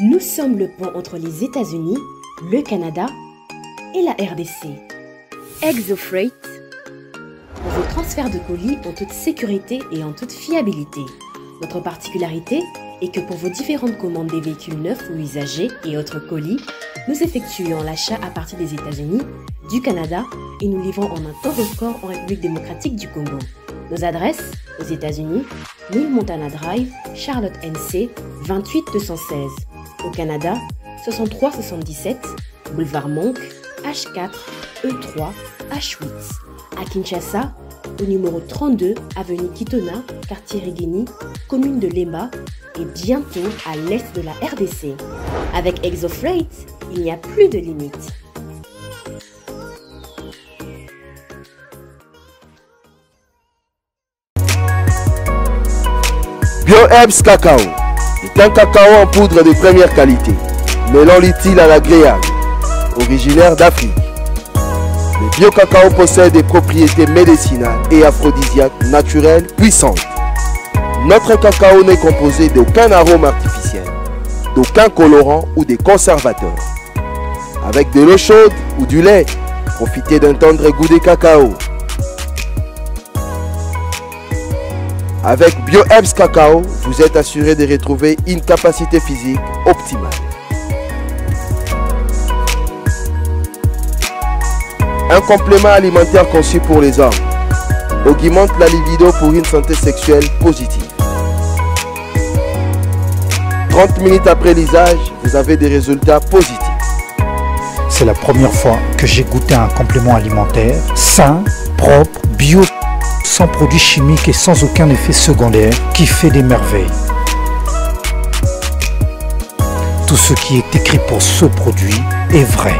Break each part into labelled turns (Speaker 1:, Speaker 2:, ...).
Speaker 1: Nous sommes le pont entre les États-Unis, le Canada et la RDC. ExoFreight, pour vos transferts de colis en toute sécurité et en toute fiabilité. Notre particularité est que pour vos différentes commandes des véhicules neufs ou usagés et autres colis, nous effectuons l'achat à partir des États-Unis, du Canada et nous livrons en un temps record en République démocratique du Congo. Nos adresses aux États-Unis, 1000 Montana Drive, Charlotte NC, 28216. Au Canada, 6377, Boulevard Monk, H4, E3, H8. À Kinshasa, au numéro 32, avenue Kitona, quartier Rigini, commune de Lemba, et bientôt à l'est de la RDC. Avec ExoFreight, il n'y a plus de.
Speaker 2: BioHerbs Cacao est un cacao en poudre de première qualité, mêlant l'utile à l'agréable, originaire d'Afrique. Le bio-cacao possède des propriétés médicinales et aphrodisiaques naturelles puissantes. Notre cacao n'est composé d'aucun arôme artificiel, d'aucun colorant ou des conservateurs. Avec de l'eau chaude ou du lait, profitez d'un tendre goût de cacao. Avec BioHerbs Cacao, vous êtes assuré de retrouver une capacité physique optimale. Un complément alimentaire conçu pour les hommes augmente la libido pour une santé sexuelle positive. 30 minutes après l'usage, vous avez des résultats positifs.
Speaker 3: C'est la première fois que j'ai goûté un complément alimentaire sain, propre, bio, sans produits chimiques et sans aucun effet secondaire qui fait des merveilles. Tout ce qui est écrit pour ce produit est vrai.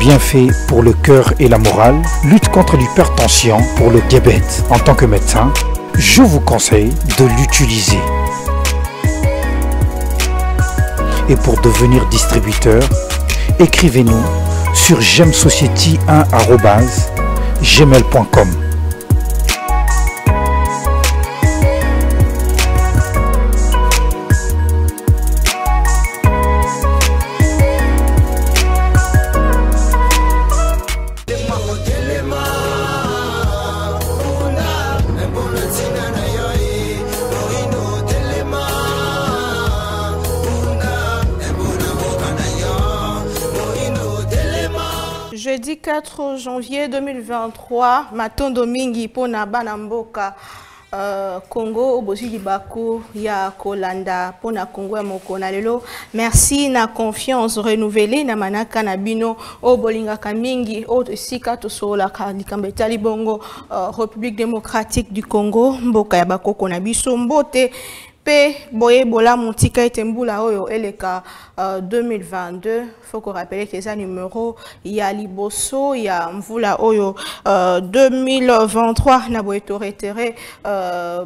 Speaker 3: Bien fait pour le cœur et la morale, lutte contre l'hypertension, pour le diabète. En tant que médecin, je vous conseille de l'utiliser. Et pour devenir distributeur, écrivez-nous sur gemsociety1.gmail.com
Speaker 4: Jeudi 4 janvier 2023, Matondo Mingi pona bana mboka uh, Congo obosi libako ya kolanda pona Congo ya moko merci na confiance renouvelée na manaka na bino. O bolingaka mingi o esika tosololaka likambo etali bongo uh, République démocratique du Congo mboka ya bakoko na biso mbote mpe boyebola motika ete mbula oyo eleka uh, 2022 faut qu'on rappelle que eza numéro ya liboso ya mvula oyo uh, 2023 na boye toretere uh,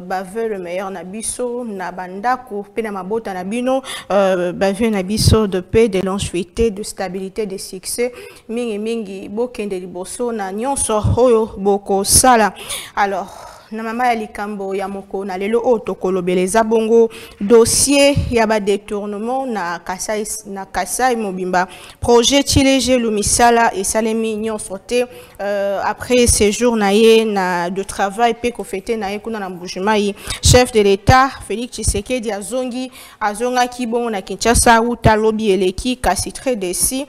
Speaker 4: le meilleur na biso na bandako mpe na mabota na bino. Uh, baveu na biso de paix de longévité de stabilité de succès. Mingimingi bokende liboso na nyonso oyo bokosala alors na mama ya likambo ya moko na lelo oyo tokolobela bongo. Dossier ya badetournement na kasai, na kasai mobimba. Projet tilejelu misala esalemi nyonso te euh, après séjour na ye na de travail mpe kofete na ye na chef de l'état félix tshisekedi azongi azongaki bongo na kinshasa uta alobi eleki kasi très desi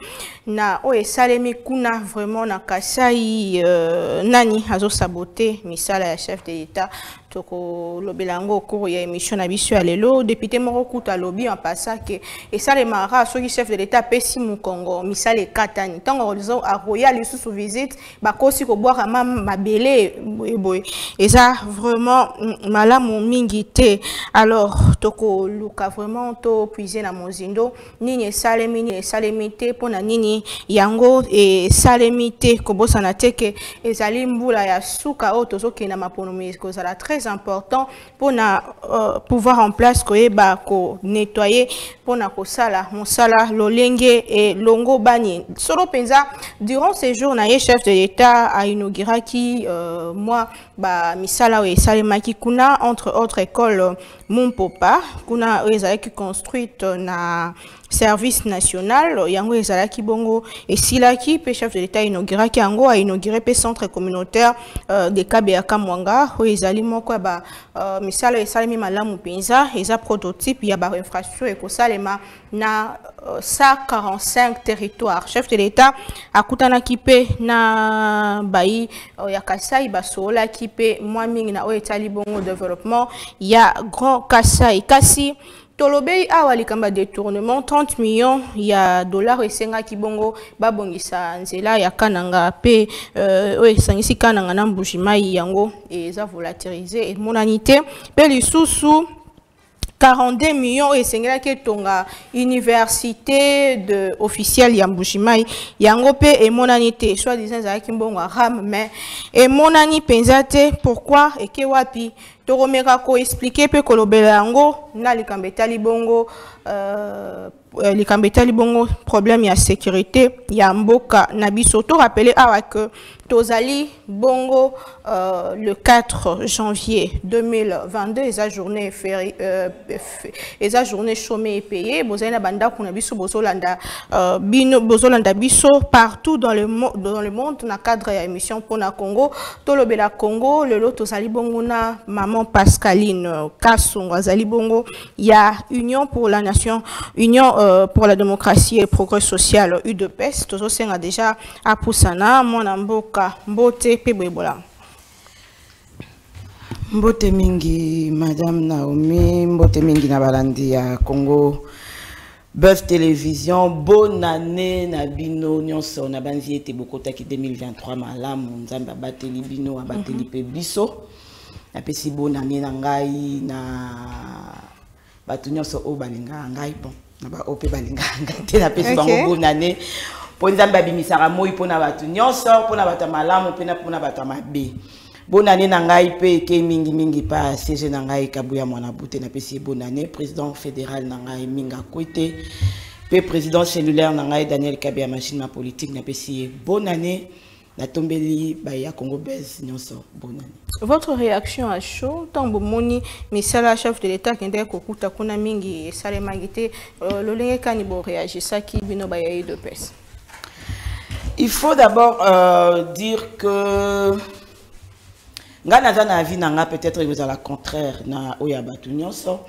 Speaker 4: na oyo esalemi kuna vraiment na kasai euh, nani azosabote misala ya chef de l'état tokolobela yango okuru ya émission na biso ya lelo. Député moko kuta alobi en passa ke esalemaka soki chef de l'état apesi mokongo misala ekatani ntango akoya lisusu visite bakosi kobwaka ma mabele boye eza vraiment malamu mingi te. Alors tokoluka vraiment topuise na mozindo. Nini esalemi nini esalemi te mpona nini yango esalemi te. Kobosana te ke ezali mbula ya suka oyo tozokenda maponomi kozala très important pour na euh, pouvoir en place koyeba nettoyer pour na kosala mosala lolenge et longo bani. Solo penza durant ces jours na chef de l'état a inauguraki euh, moi ba misala oyo esalemaki kuna entre autres écoles mumpopa kuna oyo ezalaki construite na service national yango ezalaki bongo esilaki mpe chef de l'état inauguraki yango ainaugure mpe centre communautaire uh, de kabeyaka mwanga oyo ezali moko ya ba uh, misala esalemi malamu mpenza eza prototype ya bainfrastructure ekosalema na uh, 145 territoire chef de l'état akutanaki mpe na bayi uh, ya kasai basololaki mpe mwa mingi na oyo etali bongo développement ya grand kasai. Kasi tolobei awa likambo détournement 30 millions ya dollar esengaki bongo babongisa nzela ya kananga mpe euh, oyo esangisi kananga yango eza volatilize emonani te. Mpe 42 millions oyo esengelaki etonga université de officielle ya mbushimai yango mpe emonani te soit disant ezalaki mbongo ya ram mais emonani mpenza te pourquoi eke wapi? Tokomeka koexplike mpe kolobela yango na likambo etali bongo euh, likambo etali bongo problème ya sécurité ya mboka. Na biso torapele awa ke tozali bongo euh, le 4 janvier 2022 eza journée feri, euh, eza journée chômé epayé bozali na bandako bozolanda euh, bino bozolanda biso partout dans le, dans le monde na cadre ya émission mpona congo. Tolobela congo lelo tozali bongo na maman pascaline kasongo. Azali bongo ya union pour la nation union euh, pour la démocratie et progrès social udps tozosenga déjà apusana mwana mboka mbote mpe boyebola
Speaker 5: mbote mingi madame naomi mbote mingi na balandi ya congo. Bœuf télévision bonne année na bino nyonso na banzi ete bokotaki 2023 malamu nzambe abateli bino abateli mpe biso. Napesi bonne année na ngai na bato nyonso oyo balingaka ngai bon na baoyo mpe balingaka ngai napesi bonne année mpo nzambe abimisaka moi mpona bato nyonso mpona bato ya malamu mpena mpona bato ya mabe. Bonane na ngai mpe eke mingimingi mpa cg na kabuya mwana bute napesi ye bonane président fédéral na ngai minga kwete mpe président cellulaire na ngai daniel kabe ya machine ma politique napesi ye bonane natombeli baya congo bes nyonso bonane
Speaker 4: votre réaction à chaud ntango bomoni misala ya chef de l'état akendeki kokuta kuna mingi esalemaki te lolenge kani boreagisaki bino bayai de pese
Speaker 5: il faut d'abord euh, dire que nga naza na peut-être ekozala contraire na oyo ya bato nyonso.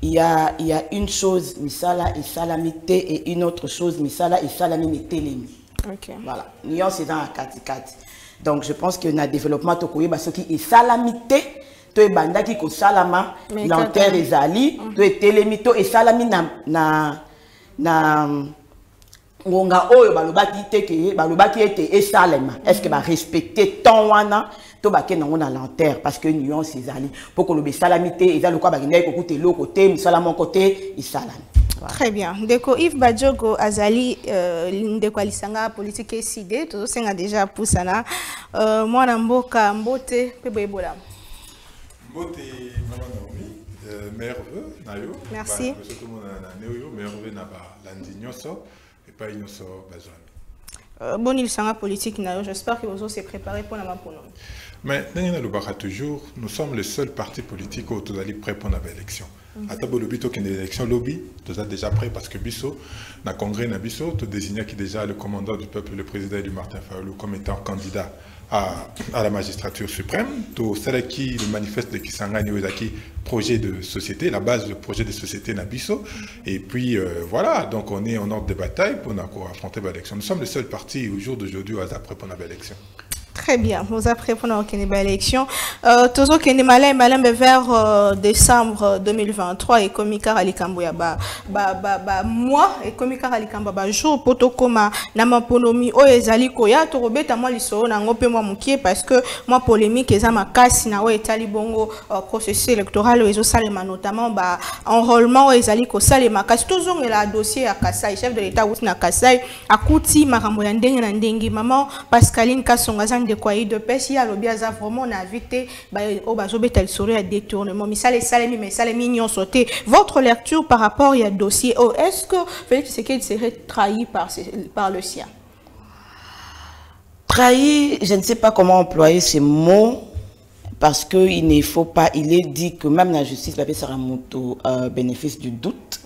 Speaker 5: Il y a, il y a une chose misala esalami te et une autre chose misala esalami metelemi
Speaker 4: okay.
Speaker 5: voilà. Nyonso eza na katikati donc je pense que na développement tokoyeba soki esalami te to ebandaki kosalama lenteur ezali to etelemi to esalami na, na, na ngonga oyo balobaki te ke balobaki ete esalema est ce que barespecte temps wana? To bakende yango na lenteur parce que nuance ezali mpo koloba esalami te eza lokola bakendaki kokuta eloko te mosala moko te esalami
Speaker 4: Très bien. Ndeko Yves Badjogo Azali, euh, ndeko alisanga politique eside, tozosenga déjà pusana. Euh, mwana mboka mbote pe boyebola.
Speaker 6: Mbote mama Naomi, euh.
Speaker 4: Merci.
Speaker 6: Ba, surtout mona na neoyo merveilleux na ba landi pas nyoso bazwami.
Speaker 4: Euh, bon il sanga politique nayo, j'espère que vous préparé pour la mapono.
Speaker 6: Mais ndenge nalobaka toujours, nous sommes le seul parti politique où tozali prêt pour la élection. Ata bolobi tokende élection lobi toza déjà prêt parce que biso na congrès na biso todésignaki déjà le commandant du peuple le président du Martin Fayulu comme étant candidat à, la magistrature suprême. Tosalaki le manifeste de Kisangani ezalaki projet de société la base de projet de société na biso et puis euh, voilà donc on est en ordre de bataille pour affronter l'élection. Nous sommes le seul parti au jour d'aujourd'hui au hasard prêt pour l'élection
Speaker 4: Très bien. Vous après pour l'élection. Euh, Tozo Kende Malay Malay vers euh, décembre 2023 et Komika Alikamboya ba ba ba ba moi et Komika Alikamba ba jour poto koma na maponomi o ezali koya to robeta moi liso na ngope moi mukie parce que moi polémique eza makasi na o etali bongo euh, processus électoral ezo salema notamment ba enrôlement o ezali ko salema kasi tozongela dossier ya Kasai chef de l'état na Kasai akuti makambo ya ndenge na ndenge maman Pascaline Kasonga ndeko ayi de pesi ya lobi aza vraiment na vite oyo bazobeta lisolo ya détournement. Misala esalemi mais esalemi nyonso te votre lecture par rapport ya dossier. Oyo est ce que félix tshisekedi serait trahi par, par le sien?
Speaker 5: Trahi je ne sais pas comment employer ce mot parce qu'il ne faut pas, il est dit que même la justice va faire un euh, bénéfice du doute.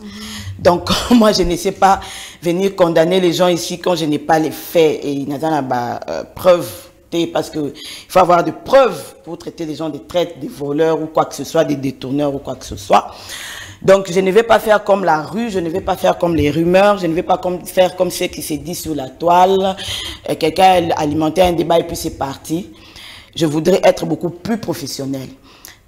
Speaker 5: Donc, moi, je ne sais pas venir condamner les gens ici quand je n'ai pas les faits et il n'y a pas euh, preuve parce qu'il faut avoir des preuves pour traiter les gens des traites, des voleurs ou quoi que ce soit, des détourneurs ou quoi que ce soit. Donc, je ne vais pas faire comme la rue, je ne vais pas faire comme les rumeurs, je ne vais pas faire comme ce qui s'est dit sur la toile. Euh, quelqu'un a alimenté un débat et puis c'est parti. Je voudrais être beaucoup plus professionnel.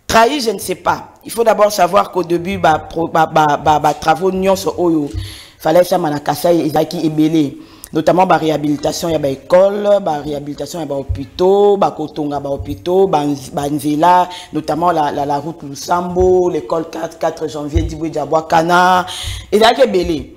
Speaker 5: Trahi, je ne sais pas. Il faut d'abord savoir qu'au début, bah, bah, bah, bah, bah, travaux nyonso oyo, fallait ça manakasa ezaki ebele. Notamment la réhabilitation ya ba école, la réhabilitation ya ba hôpitaux, ba kotonga ba hôpitaux, ba nzela, notamment la, la, la route Lusambo, l'école 4, 4 janvier Diboué Diabwa Kana. Ezaki ebele.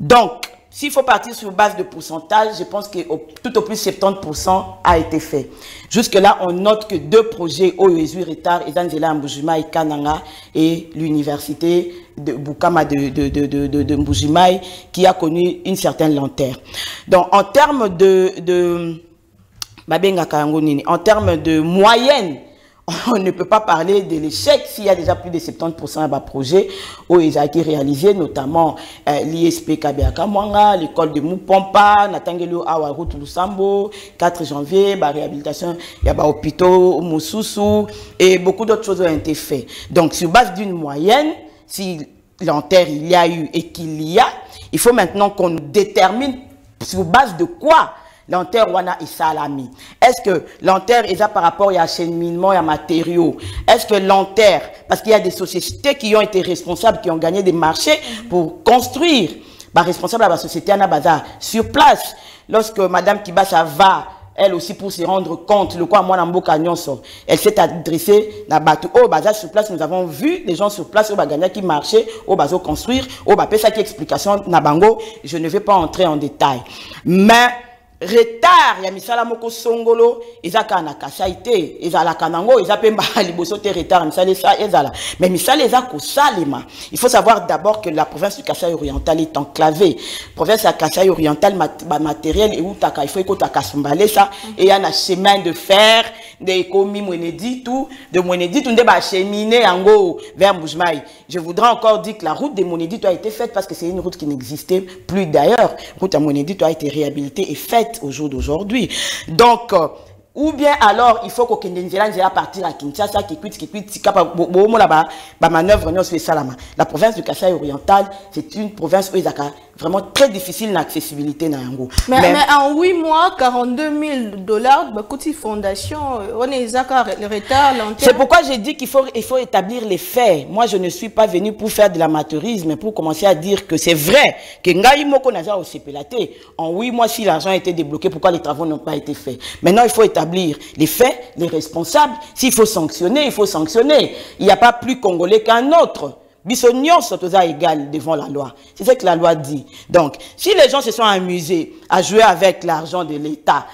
Speaker 5: Donc, s'il faut partir sur base de pourcentage, je pense que tout au plus 70% a été fait. Jusque-là, on note que deux projets, Oyezu Retard et Mbujimai Kananga et l'université de Bukama de, de, qui a connu une certaine lenteur. Donc, en termes de, en termes de moyenne, on ne peut pas parler de l'échec s'il y a déjà plus de 70% de projets où ils ont été réalisés, notamment euh, l'ISP Kabeaka Mwanga, l'école de Moupompa, Natangelo Awa Route Lusambo, 4 janvier, la réhabilitation, il y a hôpitaux, Moussousou, et beaucoup d'autres choses ont été faites. Donc, sur base d'une moyenne, si l'enterre il y a eu et qu'il y a, il faut maintenant qu'on détermine sur base de quoi l'enterre wana salami. Est-ce que l'enterre est par rapport à acheminement à matériaux? Est-ce que l'enterre, parce qu'il y a des sociétés qui ont été responsables, qui ont gagné des marchés pour construire, bah, responsable à la société Anna sur place. Lorsque Madame Kibasa va elle aussi pour se rendre compte, le quoi moi elle s'est adressée à Batu. Oh, bazar sur place, nous avons vu des gens sur place, au baganya qui marchaient, au bazo construire, au bapé ça qui explication nabango, je ne vais pas entrer en détail. Mais, retard ya misala moko songolo eza kaka na kasai te ezalaka nango eza mpe mbala liboso te retard misala esa ezala. Mais misala eza kosalema. Il faut savoir d'abord que la province du kasai oriental est enclavée. Province ya kasai oriental bamatériel eutaka il faut ekotaka sombalesa eya na chemin de fer nde ekomi mweneditu de mweneditu nde bachemine yango vers mbujmai je voudrais encore dire que la route de mweneditu a été faite parce que c'est une route qui n'existait plus d'ailleurs route à mweneditu a été réhabilitée et faite au jour d'aujourd'hui. Donc, euh, ou bien alors il faut qu'on à partir à Kinshasa qui quitte qui quitte la manœuvre la province du Kassai oriental c'est une province où il y a vraiment très difficile l'accessibilité na yango.
Speaker 4: Mais, mais, en 8 mois 42 000 dollars bah côté fondation on est le retard
Speaker 5: c'est pourquoi j'ai dit qu'il faut il faut établir les faits. Moi je ne suis pas venu pour faire de l'amateurisme pour commencer à dire que c'est vrai que ngai moko naza au CPLAT en 8 mois si l'argent a été débloqué pourquoi les travaux n'ont pas été faits? Maintenant il faut établir les faits les responsables. S'il faut sanctionner il faut sanctionner. Il n'y a pas plus congolais qu'un autre Biso nyonso toza égal devant la loi. C'est ce que la loi dit. Donc, si les gens se sont amusés à jouer avec l'argent de l'État,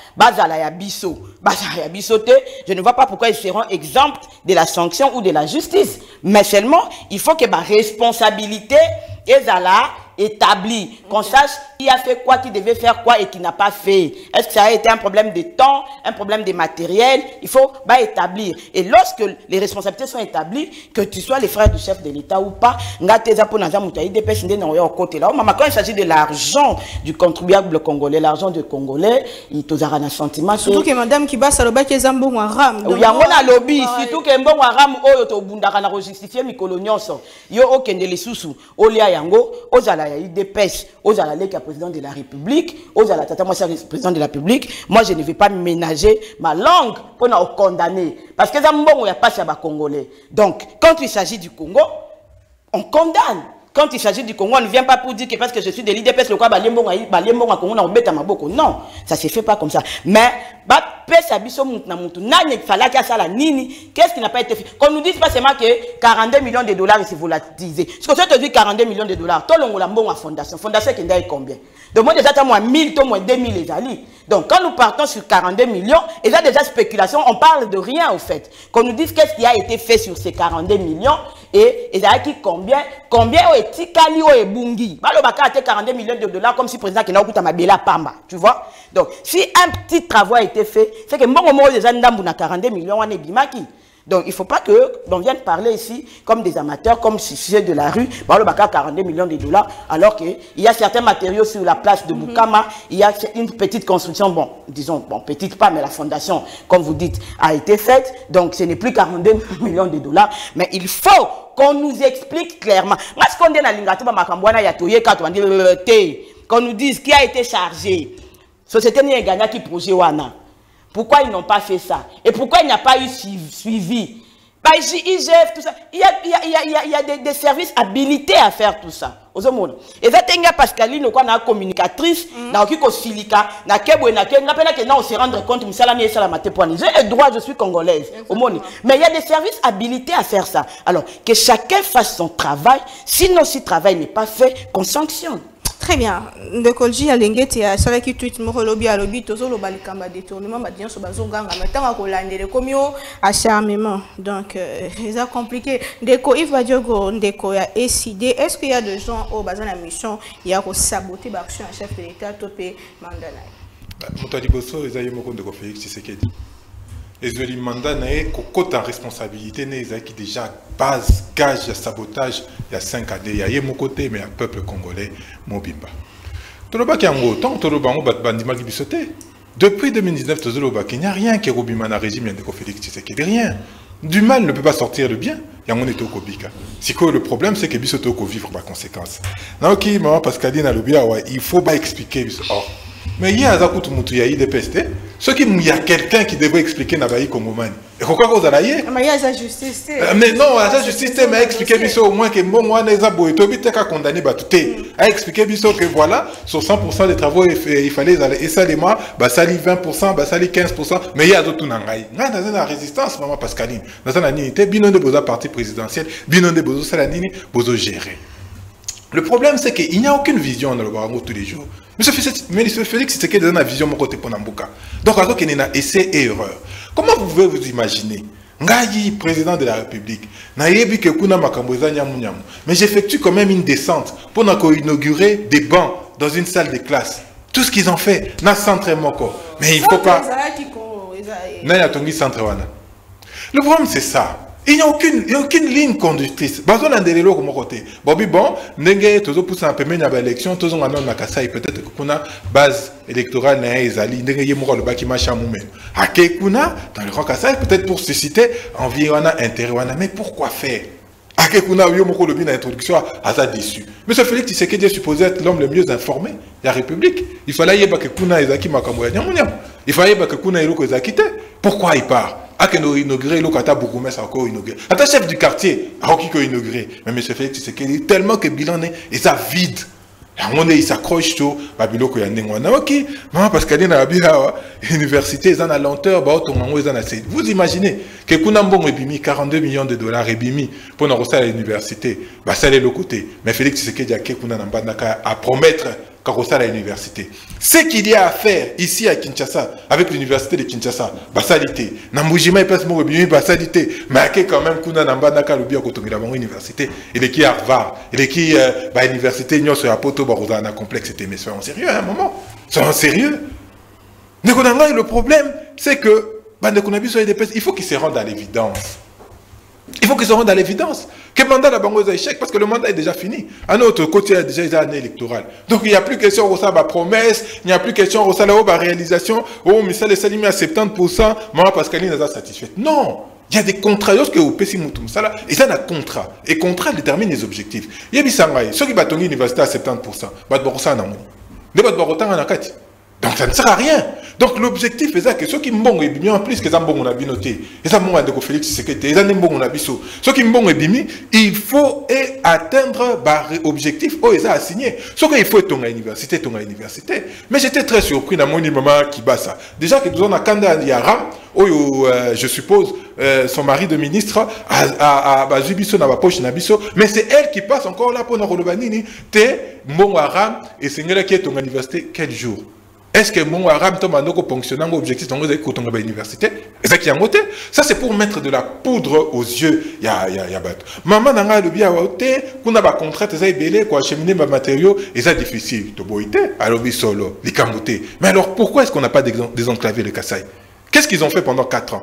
Speaker 5: je ne vois pas pourquoi ils seront exempts de la sanction ou de la justice. Mais seulement, il faut que ma responsabilité ezala établi, qu'on sache qui a fait quoi, qui devait faire quoi et qui n'a pas fait. Est-ce que ça a été un problème de temps, un problème de matériel? Il faut bah, établir. Et lorsque les responsabilités sont établies, que tu sois les frères du chef de l'État ou pas, quand il s'agit de l'argent du contribuable congolais, l'argent du Congolais, il te un sentiment.
Speaker 4: Surtout que Madame Kibasa Loba qui est un bon aram.
Speaker 5: Il y a un lobby, surtout que bon aram, oh, to bundaka na justifier mikolo nyonso. Yo okende les sous olia yango, ozala ya idepes, ozala leki président de la République, aux à la tata, moi c'est président de la République, moi je ne vais pas ménager ma langue pour nous condamner. Parce que ça il n'y a pas ça Congolais. Donc, quand il s'agit du Congo, on condamne. Quand il s'agit du Congo, on ne vient pas pour dire que parce que je suis de l'IDPS, le quoi, non, ça se fait pas comme ça. Mais, qu'est-ce qui n'a pas été fait? Qu'on nous dise pas seulement que 42 millions de dollars c'est volatilisé. Ce que je te dis 42 millions de dollars, tout le monde a fondation. Fondation qui est combien? Donc moi déjà, moi 1000, toi moins 2000 les alliés. Donc quand nous partons sur 42 millions, et là déjà spéculation, on parle de rien au fait. Qu'on nous dise qu'est-ce qui a été fait sur ces 42 millions qui combien combien est tikali o ebungi? Balo baka a 42 millions de dollars comme si président qui n'a pas mabela pamba, tu vois? Donc si un petit travail a été fait, c'est que mbongo mo déjà ndambu na 42 millions wana ebimaki. Donc, il ne faut pas que vienne parler ici comme des amateurs, comme c'était de la rue. Le Baka 42 millions de dollars, alors qu'il y a certains matériaux sur la place de Bukama. Il y a une petite construction, bon, disons, bon, petite pas, mais la fondation, comme vous dites, a été faite. Donc, ce n'est plus 42 millions de dollars. Mais il faut qu'on nous explique clairement. Qu'on nous dise qui a été chargé. Société Niagana qui projet Wana. Pourquoi ils n'ont pas fait ça? Et pourquoi il n'y a pas eu suivi bah, IGF, tout ça. Il y a, il y a, il y a, il y a des, des, services habilités à faire tout ça. Et ça, c'est Pascaline, quoi, na communicatrice, na oki ko silika, na kebo na kebo, na pena que na on se rendre compte, misala ni esala mate poani. J'ai le droit, je suis congolaise. Au monde. Mais il y a des services habilités à faire ça. Alors, que chacun fasse son travail. Sinon, si le travail n'est pas fait, qu'on sanctionne.
Speaker 4: Très bien. ndeko ji alenge moko ya détournement akolandela ekomi o acharnement. Donc euh, eza compliqué. Ndeko yves badiogo ndeko ya acd est ce qu'il y a de gens oyo baza na mission ya kosabote baaction ya chef de l'état to
Speaker 6: ezweli mandat na ye kokɔta responsabilité ne ezalaki déjà base gage ya sabotage ya 5 ade ya ye moko te mais ya peuple congolais mobimba. Tolobaki yango ntango toloba yango bato bandimaki biso te. Depuis 2019 tozolobaki n'y a rien qui ekobima na régime ya ndeko félix tshisekedi rien. Du mal ne peut pas sortir le bien. Yango nde tokobika. Sikoyo le problème c'est que biso tokovivre baconséquence naoki mama pascaline alobi awa il faut baexpliquer biso. Or mais ye aza kutu mutu ya idps te soki y a quelqu'un qui devrait expliquer na bayi kongomani ekokoki kozala ye mais non aza justice te mais aexplike biso au moins ke mbongo wana eza boye toyebi te ka condamné bato te aexplike biso que voilà sur 100% des travaux il fallait ezala esalema basali 20% basali 15% mais ye azotuna ngai ngai naza na résistance mama pascaline. Naza na nini te bino nde boza parti présidentielle bino nde bozosala nini bozogérer le problème c'est qu'il n'y a aucune vision dans le barango tous les jours Monsieur Félix c'est que dans la vision mon côté pour Nambuka. Donc alors qu'il y a essai et erreur. Comment vous pouvez vous imaginer? Ngayi, président de la République, que kuna. Mais j'effectue quand même une descente pour inaugurer des bancs dans une salle de classe. Tout ce qu'ils ont fait, na centre moko. Mais il faut pas. Na centre wana. Le problème c'est ça. Il n'y a aucune, il y a aucune ligne conductrice. Bazo na ndelelo comme côté. Bobi bon, ndenge tozo poussa un peu na ba élection, tozo ngana na kasai peut-être kuna base électorale na ezali ndenge ye moko le baki macha mumen. Ake kuna dans le grand kasai peut-être pour susciter envie wana intérêt wana mais pourquoi faire? Ake kuna yo moko le bin introduction asa déçu. Monsieur Félix Tshisekedi est supposé être l'homme le mieux informé la République. Il fallait yeba que kuna ezaki makambo ya nyamunyam. Il fallait yeba que kuna eloko ezaki te. Pourquoi il part? Akende inauguré eloko ata bourgmestre ako inauguré. Ata chef du quartier akoki ko inauguré. Mais monsieur félix tshisekedi tellement que bilan ne eza vide. Yango nde isaccroche to babiloko ya ndenge wana oki mama pascaline abi awa université eza na lenteur baotonga yango eza na se vous imaginez ke kuna mbongo ebimi 42 millions de dollars ebimi mpona kosala université basala eloko te mais félix tshisekedi ake kuna na mbandaka apromettre à l'université. Ce qu'il y a à faire ici à Kinshasa, avec l'université de Kinshasa, basalité. Nambujima et passe mon basalité. Mais à quand même kuna namba naka akotongi la université. Il est qui Harvard. Il est qui euh, bah université nyo sur Apoto Barozana complexe c'était mais soyons sérieux à un moment. Soyons sérieux. Le problème c'est que bah, il faut qu'il se rende à l'évidence. Il faut qu'ils se rendent à l'évidence. Que le mandat est échec parce que le mandat est déjà fini. À notre côté, il y a déjà une année électorale. Donc il n'y a plus question de promesse, il n'y a plus question de la réalisation. Oh, mais ça, les salimi à 70%, moi, Pascaline, n'est pas satisfaite. Non! Il y a des contrats. Lorsque vous payez mutum ça et ça, un contrat. Et contrat détermine les objectifs. Il y a des sangai. Ceux qui battent l'université à 70%, battent ça, non. Les battent en akati. Donc ça ne sert à rien. Donc l'objectif est que ceux qui mbongo ebimi en plus que ça mbongo na binoté. Et ça mbongo ndeko Félix Sekete, ça mbongo na biso. Ceux qui mbongo ebimi, il faut atteindre bah objectif oh ça assigné. Ce qu'il faut ton université, ton université. Mais j'étais très surpris dans mon maman qui bat ça. Déjà que nous avons kanda yara oyo euh, je suppose euh, son mari de ministre a a a bazubiso na poche mais c'est elle qui passe encore là pour na rolobanini te mbongo aram et sengela qui est ton université quel jour? Est-ce que mon arabe tombe en ponctionnant objectif dans les université? Ça c'est pour mettre de la poudre aux yeux maman nanga le bien te kuna ba contrat ça belé quoi acheminer ma matériaux et ça difficile. To boité alobi solo likamboté mais alors pourquoi est-ce qu'on n'a pas désenclavé le Kassai qu'est-ce qu'ils ont fait pendant 4 ans?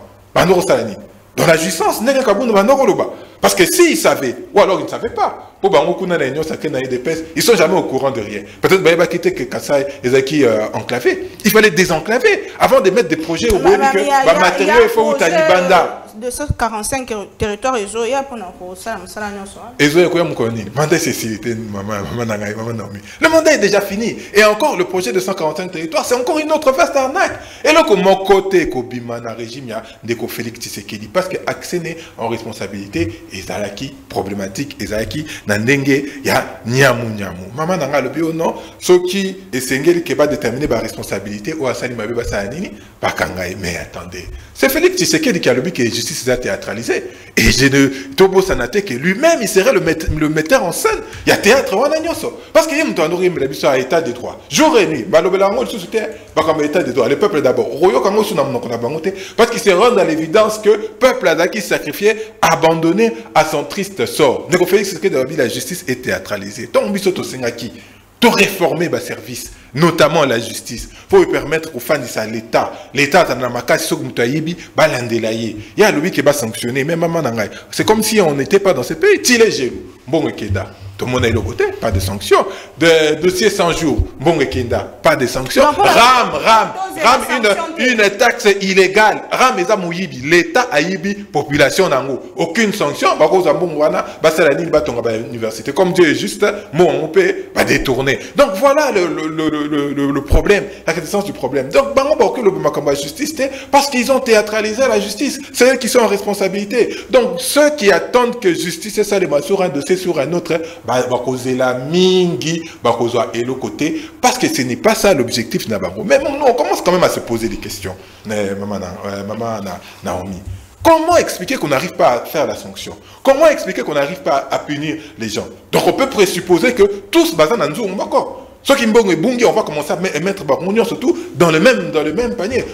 Speaker 6: Dans la jouissance banda koloba parce que s'ils savaient ou alors ils ne savaient pas po bango kuna na union sacrée na UDPS ils sont jamais au courant de rien. Peut-être bayebaki te que kasai ezalaki euh, enclavé. Il fallait désenclaver avant de mettre des projets au boyebi que bamatériaux efo uta libanda
Speaker 4: de ce 45 territoires ezoya mpona kosala mosala nyonso
Speaker 6: ezoya koya mokolo nini mandat cécile te mama mama na ngai mama naomi le mandat est déjà fini. Et encore le projet de 145 territoires c'est encore une autre vaste arnaque. Eloko moko te ekobima na régime ya ndeko félix tshisekedi parce que accès ne en responsabilité ezalaki problématique ezalaki na ndenge ya nyamu nyamu. Mama na ngai alobi o non soki esengeli ke badétermine baresponsabilité oyo asali mabe basala nini? Bakanga ye mais attendez. C'est félix tshisekedi qui alobi ke justice eza théâtralisée. Et je ne tobosana te que lui-même il serait le, met, le metteur en scène. Ya théâtre wana nyonso parce que ye moto ando koyembela biso ya état de droit. Jour et nuit balobela yango lisusu te makambo ya état de droit. Le peuple d'abord. Okoyoka yango su na monoko na bango te. Parce qu'il se rend à l'évidence que peuple azalaki sacrifié abandonné à son triste sort. Ndeko félix tshisekedi alobi la justice est théâtralisée. Ntongo biso tosengaki to réformer baservice notamment la justice faut permettre kofandisa l'état l'état atanda na makasi soki moto ayebi balandela ye ye alobi ke basanctionne me mama na ngai c'est comme si on n'était pas dans ce pays. Tile gelu mbongo ekenda tomona eloko te pas de sanction de dossier 100 jours ekenda pas de sanction ram ram ram une, une taxe illégale. Ram eza moyibi. L'état ayibi population nango. Aucune sanction. Bakozwa mbongo wana basala nini batonga bauniversité comme dieu est juste mo yango mpe badétourne donc voilà le, le, le, le, le, le problème la quintessence du problème. Donc bango makambo ya justice parce qu'ils ont théâtralisé la justice. C'est eux qui sont en responsabilité. Donc ceux qui attendent que justice esalema sur un dossier sur un autre bakozela mingi eloko te parce que ce n'est pas ça l'objectif na mais on commence quand même à se poser des questions maman, euh, maman na, Naomi Comment expliquer qu'on n'arrive pas à faire la sanction? Comment expliquer qu'on n'arrive pas à punir les gens? Donc on peut présupposer que tous basent dans nous d'accord. Ceux qui bungi, on va commencer à mettre bango surtout dans le même dans le même panier.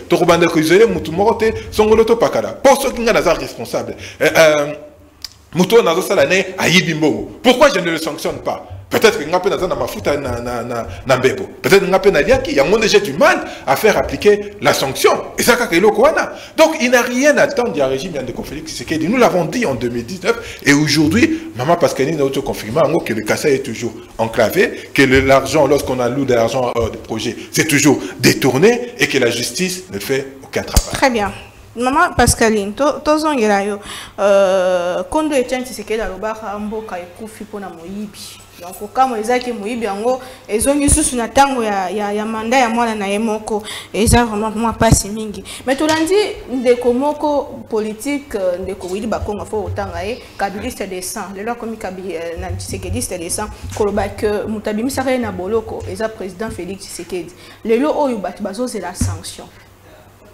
Speaker 6: Songoloto pakala. Pour ceux qui sont responsables. Euh, euh, ayibi mbongo. Pourquoi je ne le sanctionne pas? Peut-être que nga pe na na na na na. Peut-être nga pe na liaki, yango j'ai du mal à faire appliquer la sanction. Et ça kaka eloko wana. Donc il n'a rien à attendre du régime de Félix. Nous l'avons dit en 2019 et aujourd'hui, maman Pascaline a auto confirmé que le Kassai est toujours enclavé, que l'argent lorsqu'on a loué de l'argent hors de projet, c'est toujours détourné et que la justice ne fait aucun travail.
Speaker 4: Très bien. Mama pascaline tozongela yo. Kondo etienne tisekedi alobaka mboka ekufi mpona moyibi. Donc okamo ezalaki moyibi yango ezongi lisusu na ntango ya, ya, ya manda ya mwana na ye moko eza vraiment mwa mpasi mingi. Mais tolandi ndeko moko politique ndeko wili bakongo fo otanga ye kabiliste de sang lelo akomi na tshisekediste de sang koloba ke moto abimisaka ye na boloko eza président félix tshisekedi. Lelo oyo bato bazozela sanction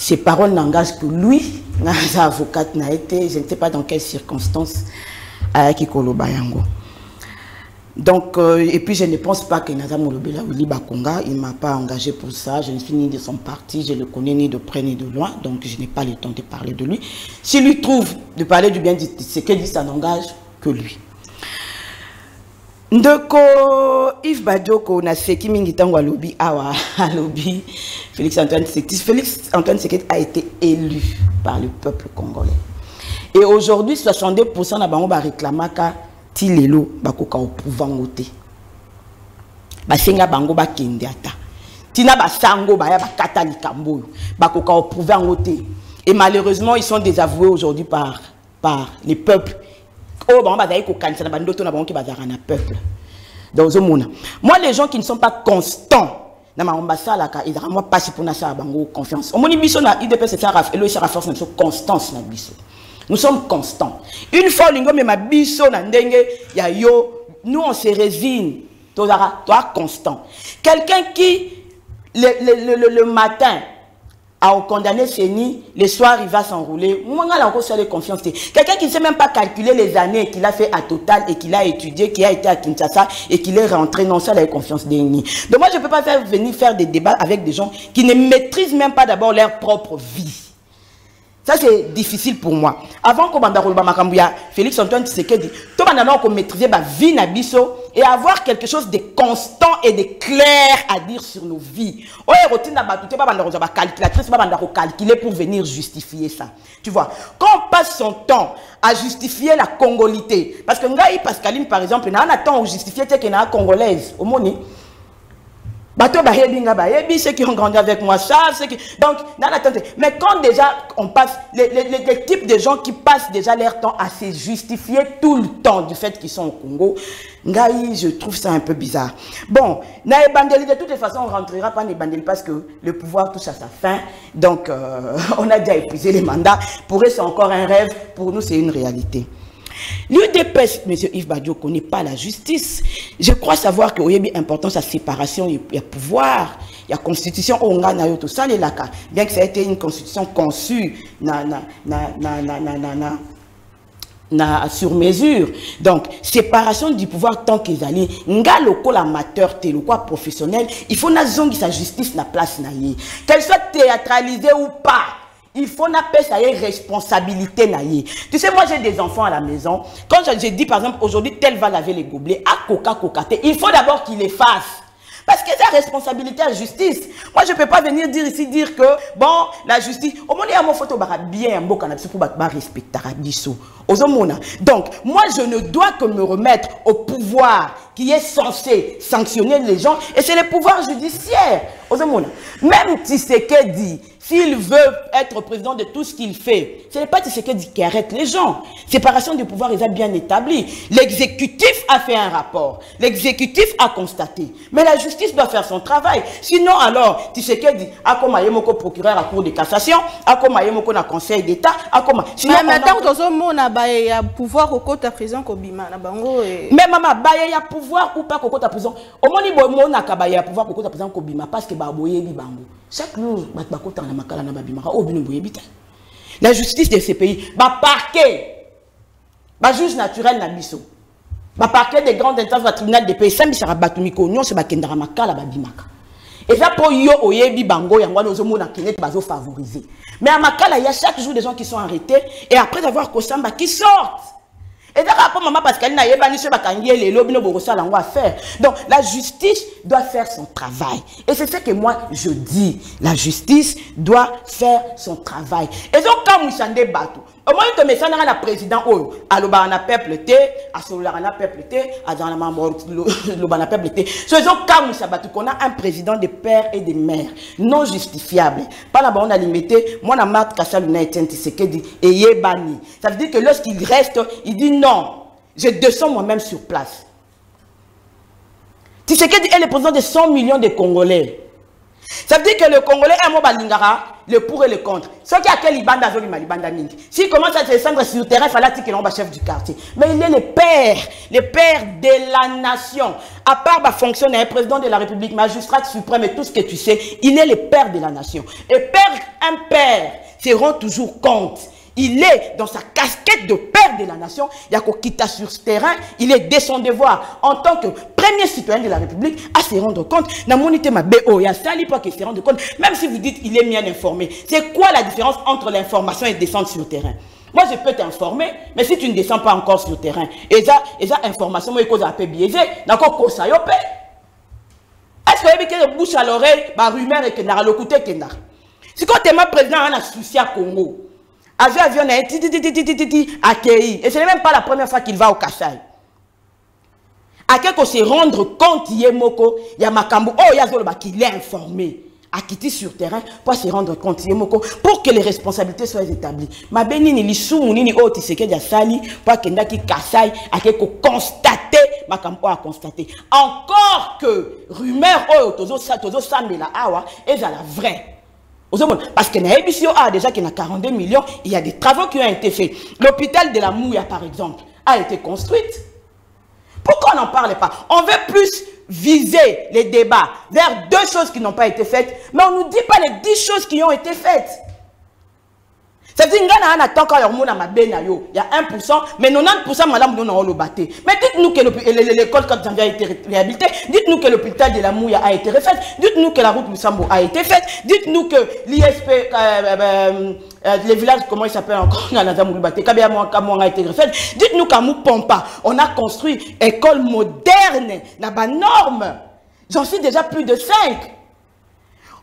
Speaker 5: ces paroles n'engagent que lui, avocate n'a été, je ne sais pas dans quelles circonstances, à Kikoloba Yango. Donc, euh, et puis je ne pense pas que Naza Molobela Willy Bakonga, il ne m'a pas engagé pour ça, je ne suis ni de son parti, je le connais ni de près ni de loin, donc je n'ai pas le temps de parler de lui. S'il lui trouve de parler du bien ce qu'il dit, ça n'engage que lui. Ndeko yves badioko naseki mingi ntango alobi awa alobi félix antoine sekti félix antoine seketi a été élu par le peuple congolais. Et aujourd'hui 62 na bango baréclamaka ti lelo bakoka oprouve yango te basenga bango bakende ata. Ntina basango baya bakata likambo oyo bakoka oprouve yango te et malheureusement ils sont désavoués aujourd'hui par, par les peuples oyo bango bazali kokanisa na peuple. Moi les gens qui ne sont pas constants na makambo basalaka ezalaka mwa confiance. Omoni biso na idps elo esaka force constance nous sommes constants. Une fois ndenge nous on se résigne. Tozalaka toa constant quelqu'un qui le matin à condamner Seni, le soir il va s'enrouler. Moi, a encore confiance. Quelqu'un qui ne sait même pas calculer les années qu'il a fait à Total et qu'il a étudié, qui a été à Kinshasa et qu'il est rentré, non, ça, il a confiance d'Eni. Donc moi, je ne peux pas faire, venir faire des débats avec des gens qui ne maîtrisent même pas d'abord leur propre vie. Ça, c'est difficile pour moi. Avant qu'on makambuya, Félix Antoine Tshisekedi, tout le monde maîtriser la vie nabiso et avoir quelque chose de constant et de clair à dire sur nos vies. Oh, routine na batute pas banda calculatrice, pas banda calculer pour venir justifier ça. Tu vois, quand on passe son temps à justifier la congolité, parce que ngai Pascaline par exemple, n'a un temps à justifier que na congolaise, au moni bateau bayebi nga bayebi ceux qui ont grandi avec moi savent ceux qui donc dans la mais quand déjà on passe les, les, les, types de gens qui passent déjà leur temps à se justifier tout le temps du fait qu'ils sont au Congo ngai je trouve ça un peu bizarre. Bon na ebandeli de toutes les façons on rentrera pas en parce que le pouvoir touche à sa fin. Donc euh, on a déjà épuisé les mandats. Pour eux c'est encore un rêve. Pour nous c'est une réalité L'UDPS, M. Yves Badio, connaît pas la justice. Je crois savoir qu'il y a importance à séparation, il y a pouvoir, il y a constitution, tout ça, bien que ça ait été une constitution conçue na, na, na, na, na, na, na, sur mesure. Donc, séparation du pouvoir tant qu'ils allaient, nga local amateur, le quoi professionnel, il faut na zongi sa justice na place na Qu'elle soit théâtralisée ou pas, il faut appeler ça une responsabilité. Tu sais, moi j'ai des enfants à la maison. Quand je, dis par exemple, aujourd'hui, tel va laver les gobelets, à coca coca, il faut d'abord qu'il les fasse. Parce que c'est la responsabilité à la justice. Moi, je ne peux pas venir dire ici, dire que, bon, la justice, au moins, il y a mon photo, bien, bon, pour respecter Donc, moi, je ne dois que me remettre au pouvoir qui est censé sanctionner les gens, et c'est le pouvoir judiciaire. Même dit s'il veut être président de tout ce qu'il fait, ce n'est pas dit qui arrête les gens. Séparation du pouvoir est bien établie. L'exécutif a fait un rapport. L'exécutif a constaté. Mais la justice doit faire son travail. Sinon, alors, Tshisekedi, a comme Ayemoko procureur à la Cour de cassation, a comme Ayemoko na Conseil d'État, a comme...
Speaker 4: Sinon, mais maintenant, a il y a pouvoir au côté prison Kobima.
Speaker 5: Mais maman, il y a pouvoir pouvoir ou pas kokota prison. Omoni boye monaka baye ya pouvoir kokota prison kobima parce que baboyebi bango chaque jour bato bakotaka na makala na babimaka oyo oh, bino boyebi te la justice de ce pays baparquet bajuge naturel na biso. Baparquet de grande instance batribunal de pays esambisaka bato mikolo nyonso bakendaka makala babimaka. Eza mpo yo oyebi bango yango wana ozomona kende te bazofavorize mais ya makala ya chaque jour des gens qui sont arrêtés. Et après avoir kosamba qui sortent. Et d'accord, Maman, ezaka po mama pascaline nayebani so bakangi ye lelo bino bokosala yango affaire. Donc la justice doit faire son travail. Et c'est ce que moi je dis. La justice doit faire son travail. Ezokamwisa nde bato moins te message na président oyo aloba na peuple te asololaka na peuple te azala na mambo loba na peuple te so ezokamwisa bato qu'on a un président de père et de mère non justifiable. Mpana bango na limité. Mwana marthe kasalu na etienne tisekedi eyebani ça veut dire que lorsqu'il reste il dit non je descends moi-même sur place. Tshisekedi est le président de 100 millions de Congolais. Ça veut dire que le Congolais est un mot balingara, le pour et le contre. Ce qui a quel Libanda Libanda Mingi. S'il commence à descendre sur le terrain, il fallait qu'il soit chef du quartier. Mais il est le père, le père de la nation. À part bah, fonctionnaire, président de la République, magistrat suprême et tout ce que tu sais, il est le père de la nation. Et père, un père se rend toujours compte il est dans sa casquette de père de la nation, il sur ce terrain, il est de son devoir en tant que premier citoyen de la République à se rendre compte. ma BO, il y a se compte. Même si vous dites qu'il est bien informé, c'est quoi la différence entre l'information et descendre sur le terrain? Moi, je peux t'informer, mais si tu ne descends pas encore sur le terrain, et ça, et ça information, moi, cause un peu biaisé, d'accord, quoi ça, Est-ce que vous avez bouche à l'oreille, ma rumeur et que n'a que Si quand tu es président, on a souci à Congo, avion avion accueilli. Et ce n'est même pas la première fois qu'il va au Kassai. À quelque se rendre compte, Yemoko, Yamakambo, oh Yazoloba, qu'il est informé. À quitter sur terrain pour se rendre compte, Yemoko, pour que les responsabilités soient établies. Ma benini, l'issou, nini, oh, tiseke, Yassali, pour qu'il qui Kassai, à quelque constater, Makambo a constaté. Encore que rumeur, oh, Tozo Samela, Awa, est à la vraie parce que Naebisio a déjà qui a 42 millions, il y a des travaux qui ont été faits. L'hôpital de la Mouya, par exemple, a été construite. Pourquoi on n'en parle pas? On veut plus viser les débats vers deux choses qui n'ont pas été faites, mais on ne nous dit pas les dix choses qui ont été faites. C'est-à-dire, il y a un temps quand il y a 1%, mais 90% madame nous on le batté. Mais dites-nous que l'école quand a été réhabilitée, dites-nous que l'hôpital de la Mouya a été refait, dites-nous que la route Moussambo a été faite, dites-nous que l'ISP, euh, euh, euh, les villages, comment il s'appelle encore, a été refait, dites-nous qu'à Moupompa, on a construit école moderne, n'a norme. J'en suis déjà plus de 5.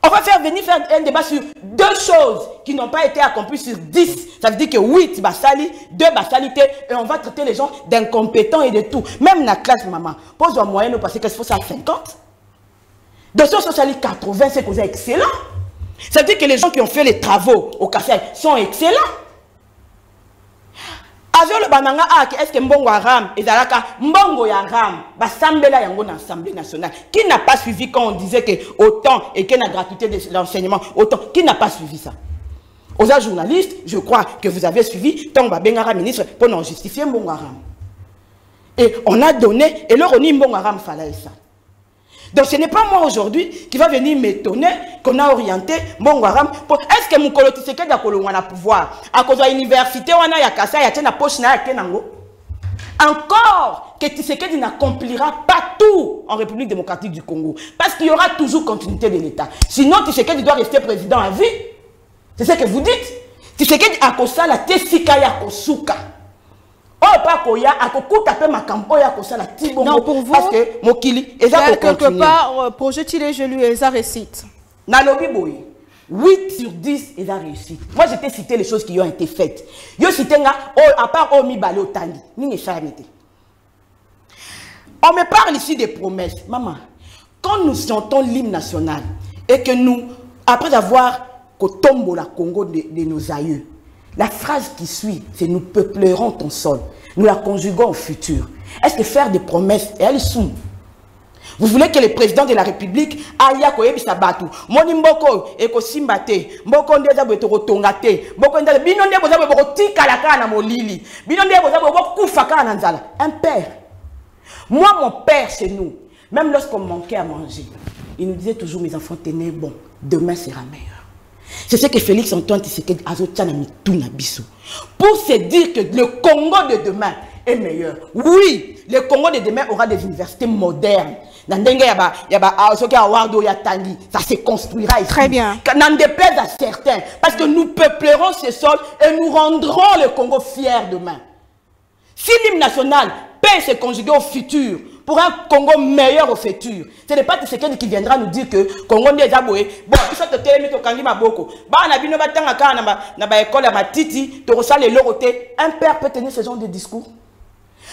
Speaker 5: On va faire venir faire un débat sur deux choses qui n'ont pas été accomplies sur dix. Ça veut dire que 8 basali, 2 basalités, et on va traiter les gens d'incompétents et de tout. Même la classe, maman, pose en moyenne parce qu'il faut ça à 50. Dans ce social 80, c'est excellent. Ça veut dire que les gens qui ont fait les travaux au café sont excellents le bananga est-ce que mbongo ya ram mbongo ya yango assemblée nationale. Qui n'a pas suivi quand on disait que autant et que la gratuité de l'enseignement autant? Qui n'a pas suivi ça? Aux journalistes je crois que vous avez suivi tant babengara ministre pour non justifier mbongo et on a donné et leur on mbongo ya ram fallait ça donc ce n'est pas moi aujourd'hui qui va venir m'étonner qu'on a orienté Mbongwaram. Est-ce que mon Tshisekedi a un pouvoir? À cause de l'université, on a Yakasa, il y a une poche na Encore que Tshisekedi n'accomplira pas tout en République démocratique du Congo. Parce qu'il y aura toujours continuité de l'État. Sinon, Tshisekedi doit rester président à vie. C'est ce que vous dites. Tshisekedi a la tesika ya kosuka oyo mpe akoya akokuta mpe makambo oyo akosala ti bongo parce que mokili eza
Speaker 4: quelque part euh, projet tile jelu eza réussite.
Speaker 5: Nalobi boye 8 sur 10 eza réussite moi j'étais cité les choses qui ont été faites. Yo cité nga à part oyo mibale otandi. Nini esalami te on me parle ici des promesses. Maman quand nous chantons l'hymne national et que nous après avoir kotombola Congo de, de nos aïeux la phrase qui suit, c'est nous peuplerons ton sol. Nous la conjuguons au futur. Est-ce que faire des promesses, elles sont vous voulez que le président de la République aille à koyebisa batu? Moni mboko ekosimba te mboko nde eza boye tokotonga te mboko nde bino nde boza boye bokotikala kaka na molili. Un père. Moi mon père chez nous. Même lorsqu'on manquait à manger il nous disait toujours mes enfants tenez bon demain sera meilleur c'est ce que Félix Antoine Tshisekedi a biso. Pour se dire que le Congo de demain est meilleur. Oui, le Congo de demain aura des universités modernes. Ça se construira ici.
Speaker 4: Très bien.
Speaker 5: N'en déplaise à certains. Parce que nous peuplerons ces sols et nous rendrons le Congo fier demain. Si l'hymne national peut se conjuguer au futur, pour un Congo meilleur au futur. Ce n'est pas Tshisekedi qui viendra nous dire que Congo n'est pas bon. Bon, faut que tu to kangi maboko. Ba na bino batanga ka na ba na ba école ya matiti, to rosale loroté. Un père peut tenir ce genre de discours.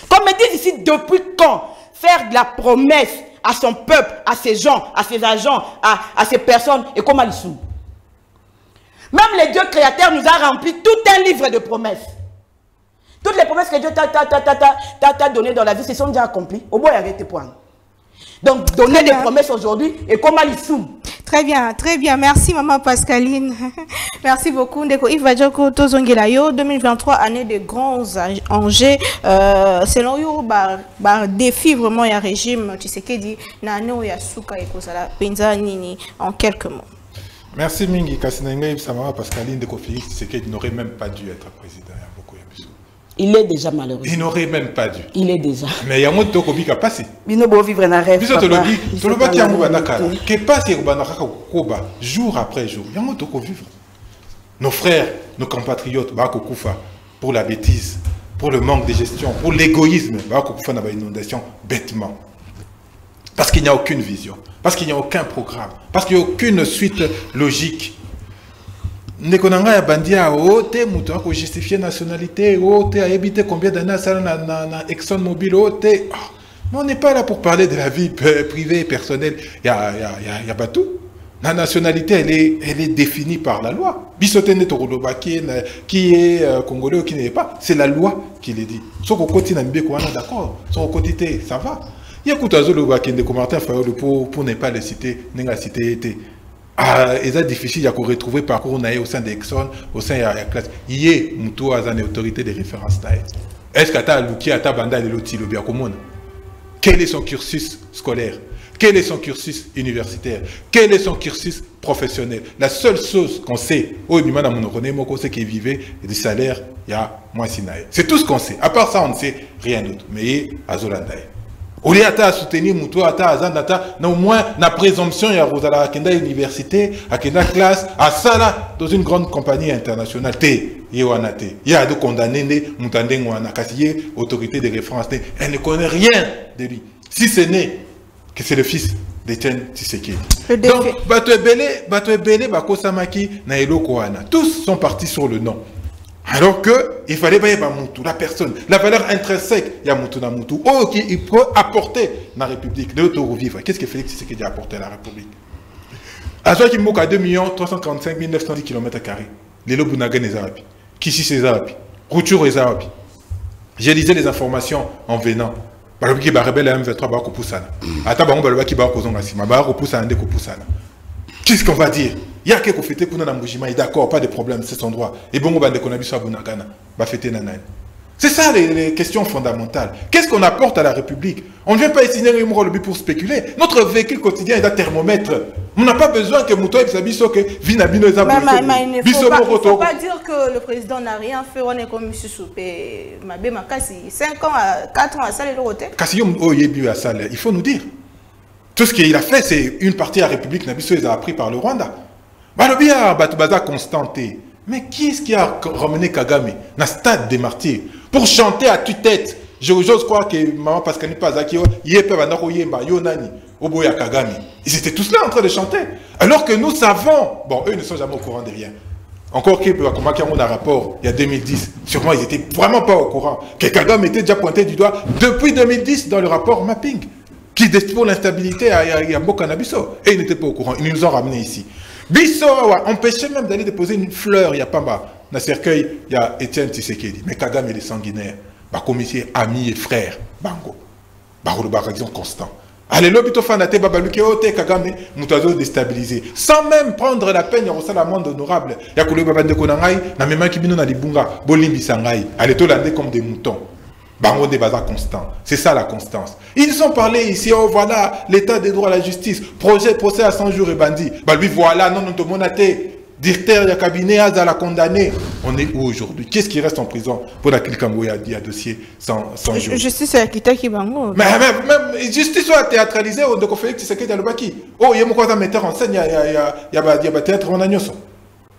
Speaker 5: Comme me disent ici depuis quand faire de la promesse à son peuple, à ses gens, à ses agents, à, à ses personnes et comment ils sont. Même le Dieu créateur nous a rempli tout un livre de promesses. Toutes les promesses que Dieu t'a données dans la vie se sont déjà accomplies. Au moins, il y avait tes points. Donc, donner des promesses aujourd'hui et comment ils sont.
Speaker 4: Très bien, très bien. Merci, maman Pascaline. Merci beaucoup. Ndeko Yves Badjoko Tozongelayo, 2023, année de grands enjeux. Euh, selon vous, bah, bah, défi vraiment, il y a régime, tu sais qu'il dit, nano ya suka et kozala penza nini, en quelques mots.
Speaker 6: Merci Mingi Kassinenga Yves Samara Pascaline Ndeko Félix, tu sais qu'il n'aurait même pas dû être président.
Speaker 5: Il est déjà malheureux.
Speaker 6: Il n'aurait même pas dû.
Speaker 5: Il est déjà.
Speaker 6: Mais il y a un monde qui a passé.
Speaker 5: Bino bo vivre na rêve.
Speaker 6: Biso to lobi, to loba ti yango banaka. Que passe koba jour après jour. Il y a un ko vivre. Nos frères, nos compatriotes pour la bêtise, pour le manque de gestion, pour l'égoïsme, ba ko kufa na ba inondation bêtement. Parce qu'il n'y a aucune vision, parce qu'il n'y a aucun programme, parce qu'il n'y a aucune suite logique ndeko na ngai ya bandi awo te moto akojustifie nationalité o te ayebi te combien d'années asala na, na, na exxon mobile o te oh. mais on n'est pas là pour parler de la vie privée et personnelle. Ya, ya, ya, ya batou. La nationalité elle est, elle est définie par la loi. Biso te nde tokoloba qui est, qui est euh, congolais ou qui n'est pas c'est la loi qui le dit. Soki okoti na mibeko wana d'accord. Soki okoti te ça va. Ye kuta azoloba kende ko martin fayolo pour, pour ne pas le citer ndenge acite ye te ah, c'est difficile à retrouver parcours au sein d'Exxon, au sein de la classe. Il y a une autorité de référence. Est-ce que tu as Luki, tu as Banda et l'autre, Quel est son cursus scolaire? Quel est son cursus universitaire? Quel est son cursus professionnel? La seule chose qu'on sait, c'est qu'il vivait du salaire il y a moins C'est tout ce qu'on sait. À part ça, on ne sait rien d'autre. Mais à Zolandaï. Au lieu de soutenir Moutou, ata au moins la présomption il y a Rosala Akenda université, Akenda classe, à ça dans une grande compagnie internationale. T, Yewana T. Il y a deux condamnés, Moutande Mouana, Kassiye, autorité de référence, elle ne connaît rien de lui. Si ce n'est que c'est le fils d'Etienne Tshisekedi. Donc, Bato Ebele, Bato Ebele, Bako Samaki, Naelo Koana, tous sont partis sur le nom. Alors que il fallait pas y la personne, la valeur intrinsèque, il y a Moutou Moutou, oh, qui il peut apporter la République, de vivre. Qu'est-ce que Félix Tshisekedi a apporté à la République? À qui à 2 345 910 km. Les lobes Bunagan et Arabi. Kissi c'est Arabi. Routure et Arabi. J'ai lisé les informations en venant. balobi ke barebele ya m23 bakopusana ata bango balobaki bakozonga nsima bakopusana nde kopusana qu'est ce qu'on va dire? Ya ke kofete kuna na mbujimai d'accord pas de problème c'est son droit ebongo bandeko na biso abunakana bafete na nani c'est ça les, les, questions fondamentales. Qu'est-ce qu'on apporte à la République? On ne vient pas ici pour spéculer. Notre véhicule quotidien est un thermomètre. On n'a pas besoin que Moutoy Bisabiso que Vinabino et
Speaker 4: il ne faut, pas, dire que le président n'a rien fait. On est comme M. Soupé. Mabé Makasi, 5 ans, 4 ans à Salé le côté.
Speaker 6: Il faut nous dire. Tout ce qu'il a fait, c'est une partie de la République Nabiso les a appris par le Rwanda. Balobia, Batubaza constanté. Mais qui est-ce qui a ramené Kagame dans le stade des martyrs pour chanter à tue-tête? J'ose croire que Maman Pascali Pazakio, Yepe Bandako Yemba, Yonani, Oboya Kagame. Ils étaient tous là en train de chanter. Alors que nous savons, bon, eux ne sont jamais au courant de rien. Encore qu'ils peuvent commenter un rapport, il y a 2010, sûrement ils n'étaient vraiment pas au courant. Que Kagame était déjà pointé du doigt depuis 2010 dans le rapport Mapping, qui pour l'instabilité à Yambo Canabiso. Et ils n'étaient pas au courant. Ils nous ont ramenés ici. Bisso empêché même d'aller déposer une fleur, il y a pas mal. Dans le cercueil, il y a Étienne Tshisekedi. Mais Kagame, est sanguinaire. Bah, commissaire, ami et frère. Bango. Bah, par exemple, constant. Allez, l'hôpital fanate, babaluke, ote, Kagame, moutazo déstabilisé. Sans même prendre la peine, il y a aussi l'amende honorable. Il y a que babande konangai, na même qui bino na libunga, bolimbi sangai. Allez, tout l'année comme des moutons. Bango de baza constant. C'est ça la constance. Ils ont parlé ici, oh voilà, l'état des droits à la justice, projet, procès à 100 jours et bandit. Bah lui voilà, non, non, tout le monde a été. Directeur du cabinet à la condamné. On est où aujourd'hui Qu'est-ce qui reste en prison pour la Kilkambo il y a dossier sans, sans jours
Speaker 4: Justice, Akita qui bango.
Speaker 6: Mais même, justice soit théâtralisée, on doit faire que c'est baki. Oh, il y a mon metteur en scène, il y a, il y a, il y a, il y a, théâtre en.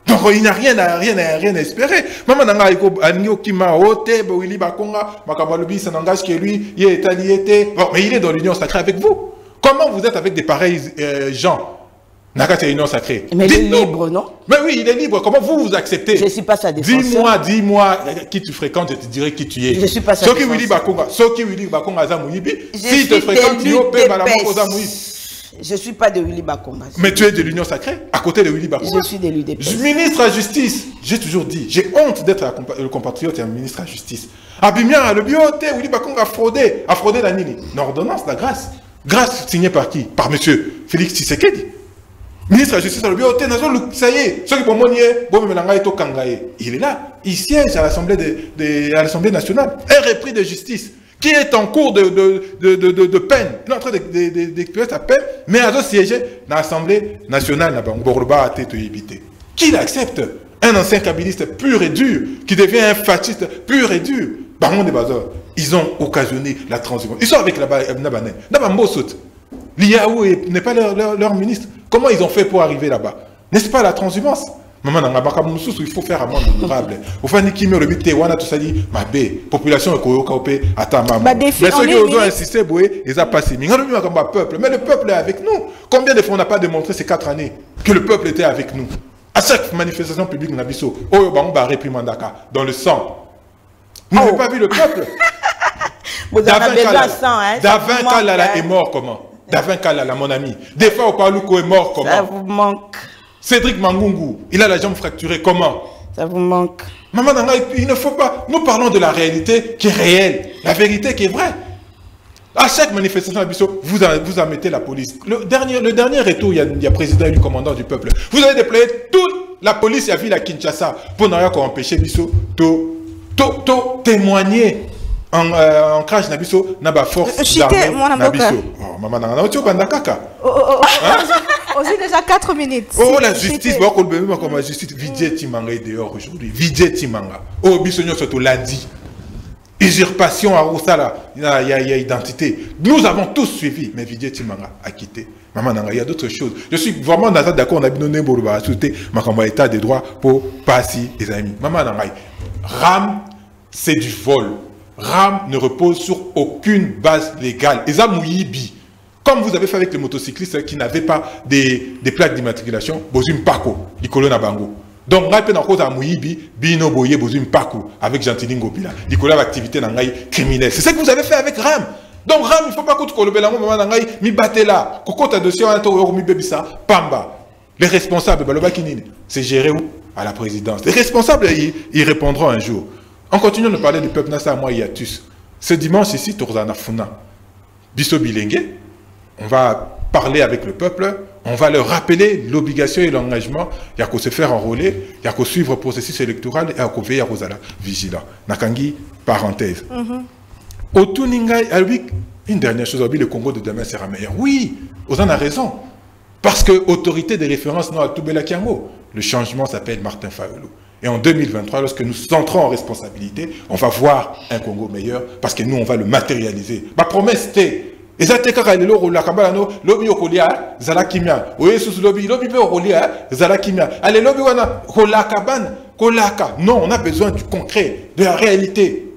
Speaker 6: Donc il n'a rien à rien à rien à espérer. Maman nanga iko anio kima ote bakonga makabalobi ça n'engage que lui, il est allié Bon, mais il est dans l'union sacrée avec vous. Comment vous êtes avec des pareils euh, gens? Nakati union sacrée.
Speaker 5: Mais il est libre, non?
Speaker 6: Mais oui, il est libre. Comment vous vous acceptez?
Speaker 5: Je ne suis pas sa défenseur.
Speaker 6: Dis-moi, dis-moi qui tu fréquentes, je te dirai qui tu es.
Speaker 5: Je ne suis pas sa défenseur.
Speaker 6: Soki Willy Bakonga, Soki Willy Bakonga Azamounibi, si te fréquentes, tu es Azamounibi.
Speaker 5: Je ne suis pas de Willy Bakonga.
Speaker 6: Mais tu es de l'Union sacrée, à côté de Willy Bakonga.
Speaker 5: Je suis de l'UDP.
Speaker 6: Ministre à justice, j'ai toujours dit, j'ai honte d'être le compatriote et un ministre à justice. Abimia, le bioté, Willy Bakonga a fraudé. A fraudé la nini L'ordonnance, la grâce. Grâce signée par qui? Par monsieur Félix Tshisekedi. Ministre la Justice, le bioté, ça y est, ceux qui bon, il est là. Il siège à l'Assemblée nationale. Un repris de justice qui est en cours de, peine, il est en train sa peine, mais à siéger dans l'Assemblée nationale, qui l'accepte? Un ancien kabyliste pur et dur, qui devient un fasciste pur et dur. Ils ont occasionné la transhumance. Ils sont avec la Nabane. Nabambosut. L'IAO n'est pas leur ministre. Comment ils ont fait pour arriver là-bas? N'est-ce pas la transhumance? Maman nanga baka mususu il faut faire amende honorable. Ofani kimi le bité wana tout ça dit mabe population ekoyoka opé ata mama.
Speaker 4: Mais
Speaker 6: ceux qui ont insisté boé ils a passé. Mais ngalo makamba peuple mais le peuple est avec nous. Combien de fois on n'a pas démontré ces quatre années que le peuple était avec nous? À chaque manifestation publique na biso oyo bango ba réprimandaka dans le sang. Vous n'avez oh. pas vu le peuple?
Speaker 5: De sang hein.
Speaker 6: Davin Kalala est mort comment? Davin Kalala mon ami. Des fois Opaluko est mort comment?
Speaker 5: Ça vous manque.
Speaker 6: Cédric Mangungu, il a la jambe fracturée. Comment?
Speaker 5: Ça vous manque.
Speaker 6: Maman, il ne faut pas. Nous parlons de la réalité qui est réelle, la vérité qui est vraie. À chaque manifestation vous, vous en mettez la police. Le dernier, le dernier retour, il y, a, il y a président et le commandant du peuple. Vous avez déployé toute la police à ville à Kinshasa pour n'avoir qu'à empêcher Bissot de témoigner en euh, ancrage na biso na ba force
Speaker 4: Euh,
Speaker 6: d'armée na biso oh mama nanga kaka
Speaker 4: Oh, oh, oh, oh, aussi déjà 4 minutes.
Speaker 6: Oh, la justice, bah, on peut comme la justice. Vijay Timanga est dehors aujourd'hui. Vijay Timanga. Oh, Bissonio surtout l'a dit. Usurpation à Roussala, il y a, y a- identité. Nous avons tous suivi, mais Vijay Timanga a quitté. Maman il y a d'autres choses. Je suis vraiment d'accord, on a donné pour le souhaiter ma état des droits pour passer les amis. Maman RAM, c'est du vol. RAM ne repose sur aucune base légale. Et ça, Mouyibi. Comme vous avez fait avec les motocyclistes qui n'avaient pas des, plaques d'immatriculation, Bozum Paco, Nicolo Nabango. Donc, pe na cause à Bino Boye, Bozum Paco, avec Gentilingo Bila. Nicolo l'activité na ngai criminelle. C'est ce que vous avez fait avec RAM. Donc, RAM, il ne faut pas que tu colobes la maman na ngai, mi batte là. Koko ta dossier, on a to mi bebisa, pamba. Les responsables, c'est géré où? À la présidence. Les responsables, ils, ils répondront un jour. En continuant de parler du peuple Nassa, moi, Yatus. Ce dimanche ici, Tourzana Funa. Bisso Bilengue, on va parler avec le peuple, on va leur rappeler l'obligation et l'engagement, il y a qu'à se faire enrôler, il y a qu'à suivre le processus électoral et à qu'à veiller à Rosala, vigilant. Nakangi, parenthèse. Au Tuningai, ah oui, une dernière chose, le Congo de demain sera meilleur. Oui, en a raison. Parce que autorité de référence, non, à Toubela Kiango, le changement s'appelle Martin Fayoulou. Et en 2023, lorsque nous entrons en responsabilité, on va voir un Congo meilleur parce que nous, on va le matérialiser. Ma promesse, c'était eza okolia zala non on a besoin du concret de la réalité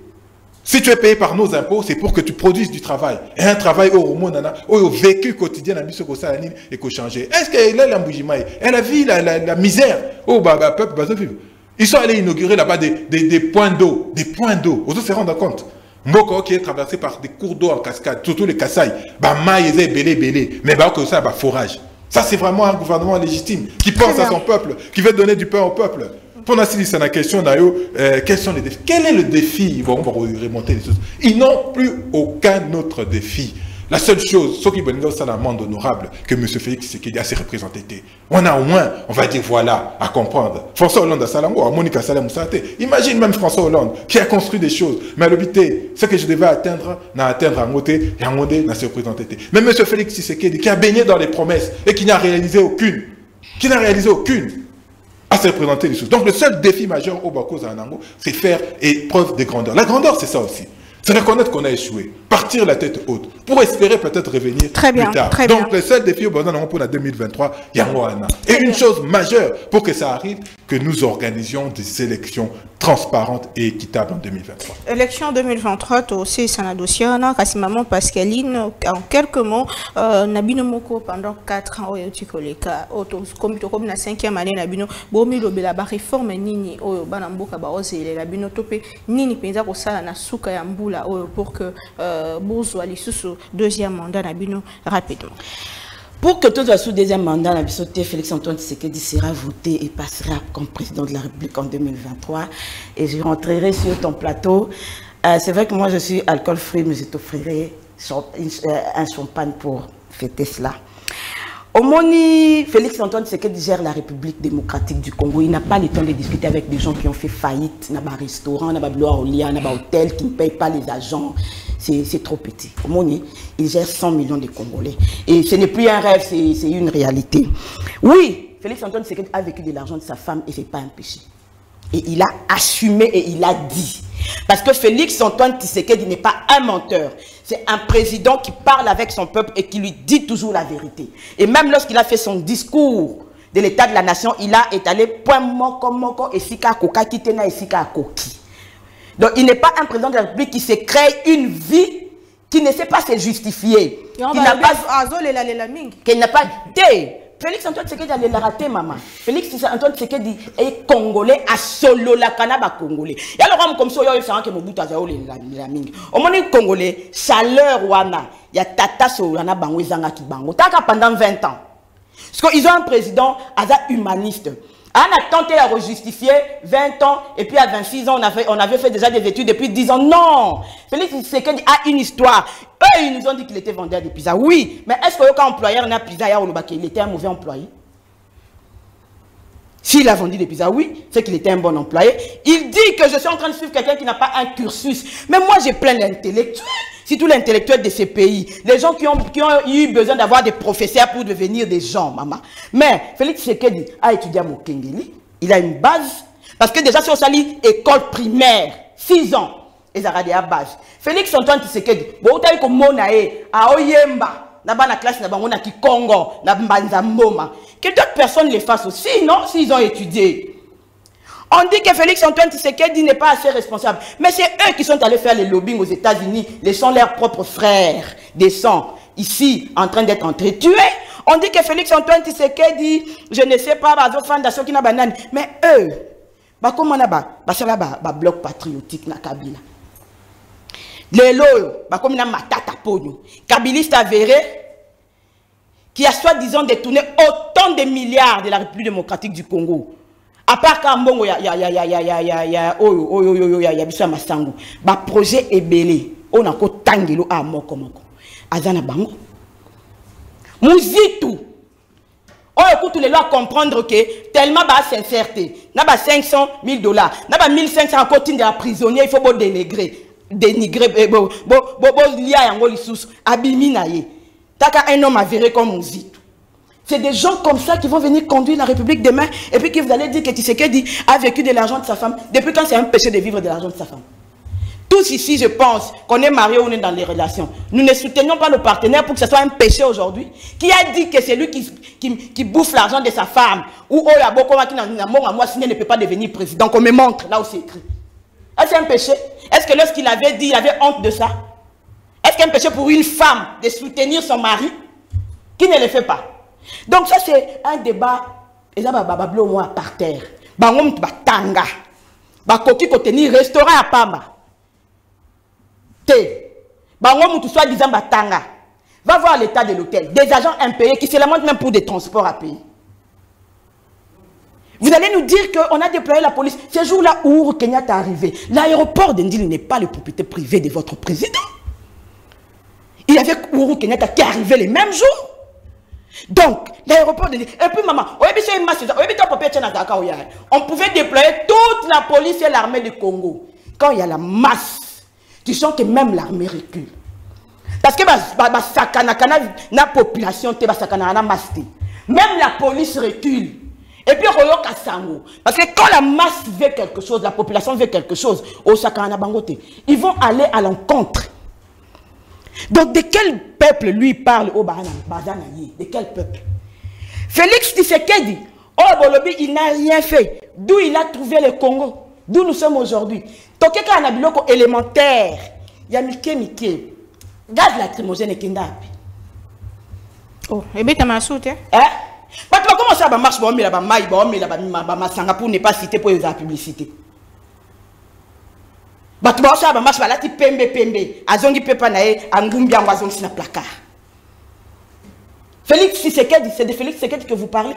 Speaker 6: si tu es payé par nos impôts, c'est pour que tu produises du travail. Et un travail au Romonana, au vécu quotidien, qu'au changer. Est-ce qu'elle a la, Ils sont allés inaugurer là-bas des, points d'eau. Des points d'eau. Se rendre. Mboko qui est traversé par des cours d'eau en cascade, surtout les Kassai. Bah, maïs belé, belé. Mais bah, que ça, bah, forage. Ça, c'est vraiment un gouvernement légitime qui pense à son peuple, qui veut donner du pain au peuple. Pour c'est la question d'ailleurs, quels sont les défis? Quel est le défi? Remonter les choses. Ils n'ont plus aucun autre défi. La seule chose, ce qui est c'est l'amende honorable que M. Félix Tshisekedi a ses représentés. On a au moins, on va dire voilà, à comprendre. François Hollande a Salango, Monica Salam Imagine même François Hollande qui a construit des choses. Mais à l'hôpital, ce que je devais atteindre, n'a atteindre à côté, et à côté, n'a se représenté. Mais M. Félix Tshisekedi qui a baigné dans les promesses et qui n'a réalisé aucune, qui n'a réalisé aucune à se représenter les choses. Donc le seul défi majeur au Bako Zanango, c'est faire preuve de grandeur. La grandeur, c'est ça aussi. C'est reconnaître qu'on a échoué, partir la tête haute, pour espérer peut-être revenir
Speaker 4: très bien,
Speaker 6: plus tard.
Speaker 4: Très
Speaker 6: Donc
Speaker 4: bien.
Speaker 6: le seul défi au Bananango pour la 2023, il y a Moana. Et une chose majeure pour que ça arrive, que nous organisions des élections transparentes et équitables en 2023.
Speaker 4: Élection 2023 aussi ça dossier na kasi maman Pascaline en quelques mots euh, Nabino Moko pendant 4 ans comme comme na 5e année Nabino bomi lobela ba réforme nini oyo bana mboka ba ozele Nabino topé nini penza ko sala na suka ya mbula oyo pour que euh, bozwa lisusu deuxième mandat Nabino rapidement
Speaker 5: Pour que tout sous deuxième mandat, la Bissoté Félix Antoine Tshisekedi sera voté et passera comme président de la République en 2023. Et je rentrerai sur ton plateau. Euh, c'est vrai que moi je suis alcool free, mais je t'offrirai un champagne pour fêter cela. Au Moni, Félix Antoine Tshisekedi gère la République démocratique du Congo. Il n'a pas le temps de discuter avec des gens qui ont fait faillite, dans un restaurant, dans un lia, dans un hôtel, qui ne payent pas les agents. C'est trop petit. Au Moni, il gère 100 millions de Congolais. Et ce n'est plus un rêve, c'est une réalité. Oui, Félix Antoine Tshisekedi a vécu de l'argent de sa femme et ce n'est pas un péché. Et il a assumé et il a dit. Parce que Félix Antoine Tshisekedi n'est pas un menteur. C'est un président qui parle avec son peuple et qui lui dit toujours la vérité. Et même lorsqu'il a fait son discours de l'état de la nation, il a étalé point moko moko et sika koka kitena et sika koki. Donc il n'est pas un président de la République qui s'est créé une vie qui ne sait pas se justifier. Qui n'a pas... Qui n'a pas... Félix Antoine Tshisekedi alelaka te mama Félix Antoine Tshisekedi est congolais asololaka na bacongolais yaloka mokomisi oyo oyebisaka mobutu aza olela mingi omoni congolais chaleur wana. Ya tata solola na bango ezangaki bango. Taka pendant 20 ans. Parce qu'ils ont un président humaniste on a tenté à rejustifier 20 ans et puis à 26 ans, on avait, on avait fait déjà des études depuis 10 ans. Non Félix Tshisekedi a une histoire. Eux, ils nous ont dit qu'il était vendeur de pizza. Oui, mais est-ce que quand employeur n'a pizza, il était un mauvais employé S'il a vendu des pizzas, oui, c'est qu'il était un bon employé. Il dit que je suis en train de suivre quelqu'un qui n'a pas un cursus. Mais moi, j'ai plein d'intellectuels. Si tous les de ces pays, les gens qui ont, eu besoin d'avoir des professeurs pour devenir des gens, maman. Mais Félix Sekedi a étudié à Mokengeli. Il a une base. Parce que déjà, si on s'allie école primaire, 6 ans, ils ont base. Félix Antoine Tshisekedi, bon, tu as à Oyemba na bana classe na bango Kikongo. Que d'autres personnes les fassent aussi, non S'ils ont étudié. On dit que Félix Antoine Tshisekedi n'est pas assez responsable. Mais c'est eux qui sont allés faire les lobbying aux États-Unis, laissant leurs propres frères des sangs ici en train d'être entretués. On dit que Félix Antoine Tshisekedi, je ne sais pas. Mais eux, bah comment na ba, bah ça là ba bloc patriotique na Kabila lelo oyo bakomi na matata pogno kabiliste avéré qui a soi-disant détourné autant de milliards de la République démocratique du Congo. À part Kambongo, il y a un Le projet est belé. On a encore tangelo à mort comme encore. Azana Bango. Mouzitou. On écoute les lois comprendre que tellement bas sincérité. N'a pas 500 000 dollars. N'a pas 1500 encore de prisonnier. Il faut dénigrer dénigrer, bon, bon, bon, bon, liya yango lisusu, abimi. Taka un homme avéré comme Muzitu. C'est des gens comme ça qui vont venir conduire la République demain et puis qui vous allez dire que Tshisekedi a vécu de l'argent de sa femme. Depuis quand c'est un péché de vivre de l'argent de sa femme Tous ici, je pense qu'on est mariés ou on est dans les relations. Nous ne soutenons pas nos partenaires pour que ce soit un péché aujourd'hui. Qui a dit que c'est lui qui, qui, qui bouffe l'argent de sa femme ou oh, a beaucoup qui n'a moi signé ne peut pas devenir président qu'on me montre là où c'est écrit. Est-ce un péché Est-ce que lorsqu'il avait dit, il avait honte de ça Est-ce qu'un péché pour une femme de soutenir son mari qui ne le fait pas donc ça c'est un débat eza babablo moi par terre. Bango mutu batanga. Bakoki kotenir restaurant ya pamba te bango mutu soit disant batanga. Va voir l'état de l'hôtel. Des agents impayés qui se lamentent même pour des transports à payer vous allez nous dire qu'on a déployé la police. Ce jour-là, où Kenyatta est arrivé, l'aéroport d'Indil n'est pas le propriété privée de votre président. Il y avait Ouro Kenyatta qui est arrivé les mêmes jours. Donc, l'aéroport de... Et puis, maman, on pouvait déployer toute la police et l'armée du Congo. Quand il y a la masse, tu sens que même l'armée recule. Parce que la population, même la police recule. Et puis, parce que quand la masse veut quelque chose, la population veut quelque chose, ils vont aller à l'encontre donc de quel peuple lui parle au De quel peuple? Félix Tshisekedi, oh Bolobi, il n'a rien fait. D'où il a trouvé le Congo? D'où nous sommes aujourd'hui? Tokeka na biloko élémentaire. Ya mike mike. Gaz lacrymogène et kindapi.
Speaker 4: Oh, et bien t'as ma soute, hein?
Speaker 5: Hein? Bato comment ça ba marche ba omela ba mai ba omela ba masanga pour ne pas citer pour la publicité. Bato baosala bamarche balati pembe pembe. Azongi pepa na ye angumbi yango azongisi na placard. Félix tisekedi c'est de félix tisekedi que vous parlez.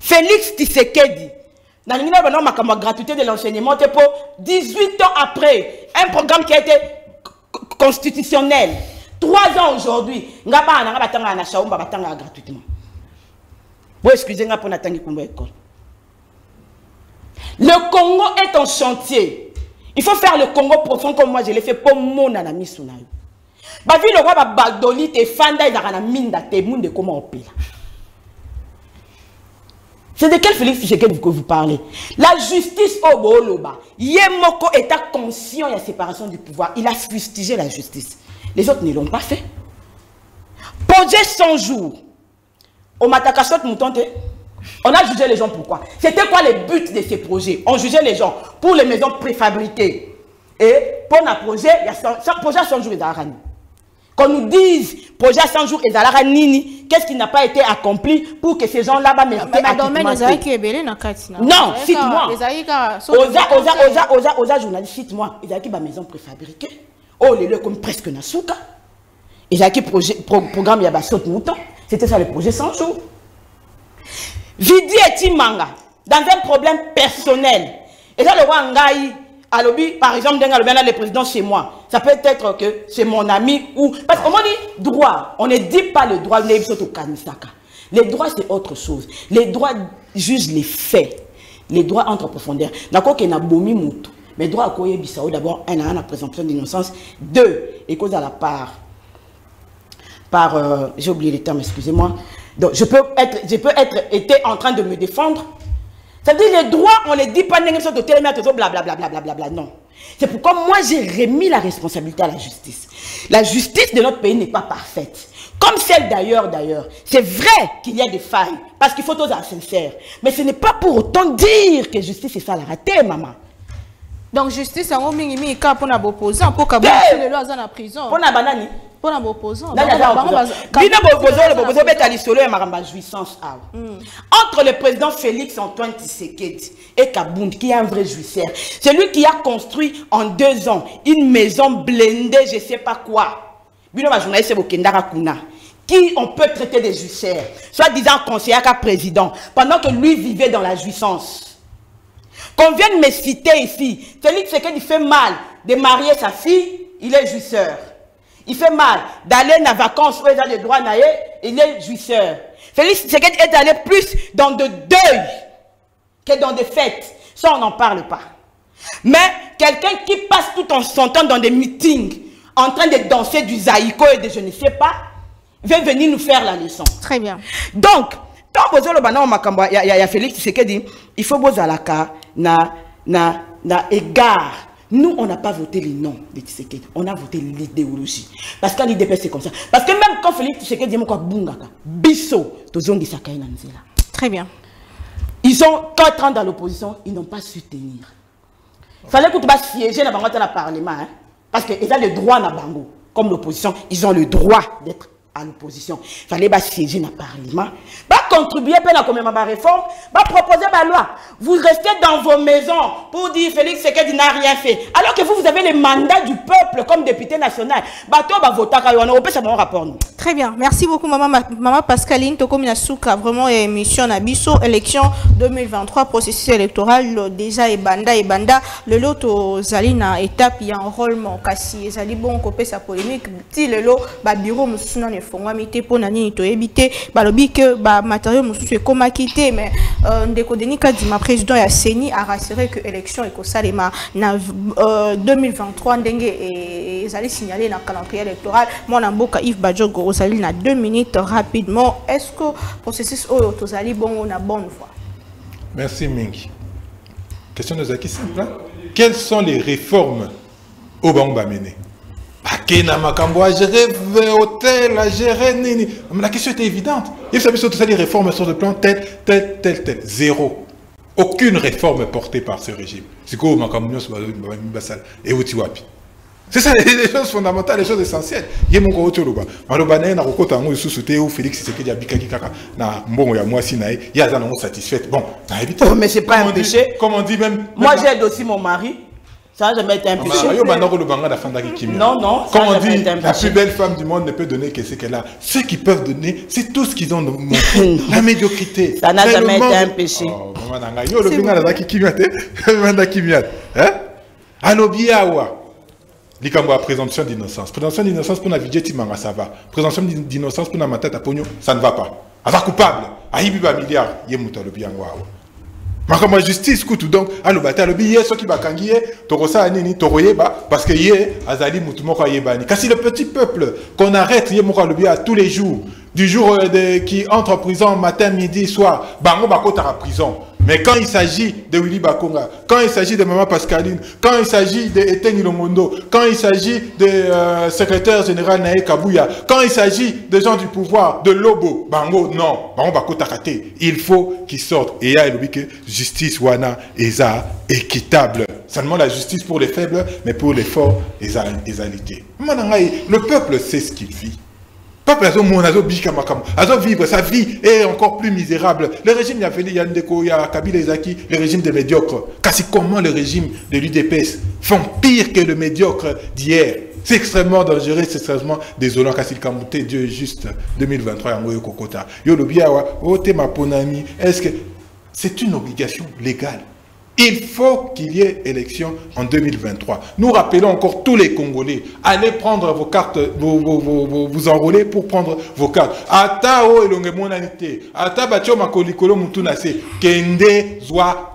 Speaker 5: Félix tisekedi nalingi na bana makambo ya gratuité de l'enseignement te mpo 18 ans après un programme qui a été constitutionnel. 3 ans aujourd'hui. Nga bana nanga batangaka na shaumba batangaka gratuitement bo excuse nga mpo natangi kombo école le congo est en chantier il faut faire le Congo profond comme moi je l'ai fait pour mon ami Sunayo. Bavi le roi te fanda ezaka minda te monde comment opela. C'est de quel Félix Tshisekedi que vous parlez? La justice au Boloba. Yemoko est conscient de la séparation du pouvoir. Il a fustigé la justice. Les autres ne l'ont pas fait. Projet 100 jours. Au Matakasot Moutonte. On a jugé les gens pourquoi? C'était quoi le but de ces projets? On jugeait les gens pour les maisons préfabriquées. Et pour un projet, il y a 100, projet à 100 jours et Qu'on nous dise, projet à 100 jours et Nini, qu'est-ce qui n'a pas été accompli pour que ces gens-là bas méritent Non, cite-moi. Oza, oza, oza, oza, journaliste, cite-moi. Ils ont une maison préfabriquée. Oh, les lieux comme presque Nasuka. Ils ont un programme, il y a Mouton. C'était ça le projet 100 jours. Vidi et Manga, dans un problème personnel. Et ça, le roi Ngaï, alobi, par exemple, le président chez moi. Ça peut être que c'est mon ami ou. Parce qu'on dit droit. On ne dit pas le droit, Kanisaka. Les droits, c'est autre chose. Les droits jugent les faits. Les droits entrent en profondeur. D'accord qu'il y a. Mais droits à quoi d'abord, un la présomption d'innocence. Deux, et cause à la part. Par, euh, j'ai oublié les termes, excusez-moi. Donc, je peux être, je peux être, été en train de me défendre. Ça veut dire les droits, on les dit pas, blablabla, non. C'est pourquoi moi, j'ai remis la responsabilité à la justice. La justice de notre pays n'est pas parfaite. Comme celle d'ailleurs, d'ailleurs. C'est vrai qu'il y a des failles, parce qu'il faut tous être sincère. Mais ce n'est pas pour autant dire que justice est ça la raté, maman.
Speaker 4: Donc justice, c'est un mingi mingi pour nos opposants, pour que les lois en prison.
Speaker 5: Pour nos banani. Bino. Entre le président Félix Antoine Tshisekedi et Kabound, qui est un vrai jouisseur, c'est lui qui a construit en deux ans une maison blindée, je ne sais pas quoi. Bino bajournaliste bokendaka kuna qui on peut traiter des jouisseurs, soit disant conseiller à président, pendant que lui vivait dans la jouissance. Qu'on vienne me citer ici, Félix il fait mal de marier sa fille, il est jouisseur. Il fait mal d'aller en vacances où il a des droits, il est jouisseur. Félix Tshisekedi est allé plus dans de deuil que dans des fêtes. Ça, on n'en parle pas. Mais quelqu'un qui passe tout en son temps dans des meetings, en train de danser du zaïko et de je ne sais pas, vient venir nous faire la leçon.
Speaker 4: Très bien.
Speaker 5: Donc, quand vous avez il y a Félix dit, il faut que na na na égard. Nous, on n'a pas voté les noms de Tshisekedi, on a voté l'idéologie. Parce qu'à l'IDP, c'est comme ça. Parce que même quand Félix Tshisekedi dit quoi, bungaka, bisso, tozongi sakai nanzela.
Speaker 4: Très bien.
Speaker 5: Ils ont 4 ans dans l'opposition, ils n'ont pas su tenir. Il fallait que tu vas siéger dans le Parlement. Hein. Parce qu'ils ont le droit à Bango, comme l'opposition, ils ont le droit d'être à l'opposition. Il fallait pas siéger le Parlement, pas contribuer à la réforme, pas proposer la loi. Vous restez dans vos maisons pour dire Félix Sekedi n'a rien fait. Alors que vous, vous avez le mandat du peuple comme député national. Bato va voter on a ça mon rapport.
Speaker 4: Très bien. Merci beaucoup, maman, maman Pascaline. Toko Minasuka, vraiment, émission Nabiso, élection 2023, processus électoral, déjà, et banda, et banda. Le lot, Zalina, étape, il y a un rôle, mon cassi, Zali, bon, copé sa polémique. Si le lot, ba bureau, moussounan, ne fongwami te, pour nani, to éviter, ba lobi que, ba matériau, moussou, est comme quitté, mais, euh, ndeko deni, kadima, président, ya Seni, a rassuré que élection, et que ça, les ma, na, euh, 2023, ndenge, et, et, Zali signalé dans le calendrier électoral, mon amboka, Yves Badjogo, ozali na deux minutes rapidement. Est-ce que processus oyo tozali bongo na bonne voie
Speaker 6: merci mingi. Question ezalaki simple hein? quelles sont les réformes oyo bango bake na makambo agere hôtel agere nini la question était évidente. Yebisa biso tozali réforme sur le plan tel tel tel tel zéro. Aucune réforme portée par ce régime. Sikoyo makambo nyonso basala euti wapi c'est ça les choses fondamentales les choses essentielles. Ye moko oti oloba maloba na ye na kokota yango lisusu te o félix sekedi abikaki kaka na mbongo ya mwasi na ye ye aza nango satisfaite. Bon nayebi te
Speaker 5: oh, mais c'est pas un péché.
Speaker 6: comme on dit même
Speaker 5: moi j'aide aussi mon mari ça n'a jamais été un
Speaker 6: ah,
Speaker 5: péché.
Speaker 6: Fandaki kimia.
Speaker 5: Non non.
Speaker 6: Comme on dit, la plus belle femme du monde ne peut donner que ce qu'elle a. Ceux qui peuvent donner, c'est tout ce qu'ils ont montré. la médiocrité.
Speaker 5: Ça n'a jamais été un péché.
Speaker 6: Likambo ya présomption d'innocence présomption d'innocence mpona vidie timanga ça va présomption d'innocence mpona matata ponyo ça ne va pas aza coupable ayibi bamilliard ye moto alobi yango awa makambo ya justice kutu. Donc aloba te alobi ye soki bakangi ye tokosala nini? Tokoyeba parce que ye azali motu moko ayebani. Kasi le petit peuple qu'on arrête ye moko alobi à tous les jours du jour de, qui entre en prison matin midi soir bango bakotaka prison mais quand il s'agit de Willy Bakonga, quand il s'agit de Maman Pascaline, quand il s'agit de Eten Lomondo, quand il s'agit de euh, secrétaire général Nae Kabouya, quand il s'agit de gens du pouvoir, de Lobo, Bango, non, il faut qu'ils sortent. Et il y a justice wana eza équitable. Seulement la justice pour les faibles, mais pour les forts, eza égalité. Le peuple sait ce qu'il vit peuple azo vivre sa vie est encore plus misérable. Le régime Yafeli Yandeko ya Kabila Ezaki le régime des médiocres. Kasi comment le régime de l'UDPS font pire que le médiocre d'hier? C'est extrêmement dangereux, c'est extrêmement désolant. Kasi le Dieu est juste. 2023 yango yo kokota. Yo lobi awa, oh te ma ponami, est-ce que c'est une obligation légale? Il faut qu'il y ait élection en 2023. Nous rappelons encore tous les Congolais, allez prendre vos cartes, vous, vous, vous, pour prendre vos cartes. Ata o elonge monanité, ata batio makolikolo kende zwa.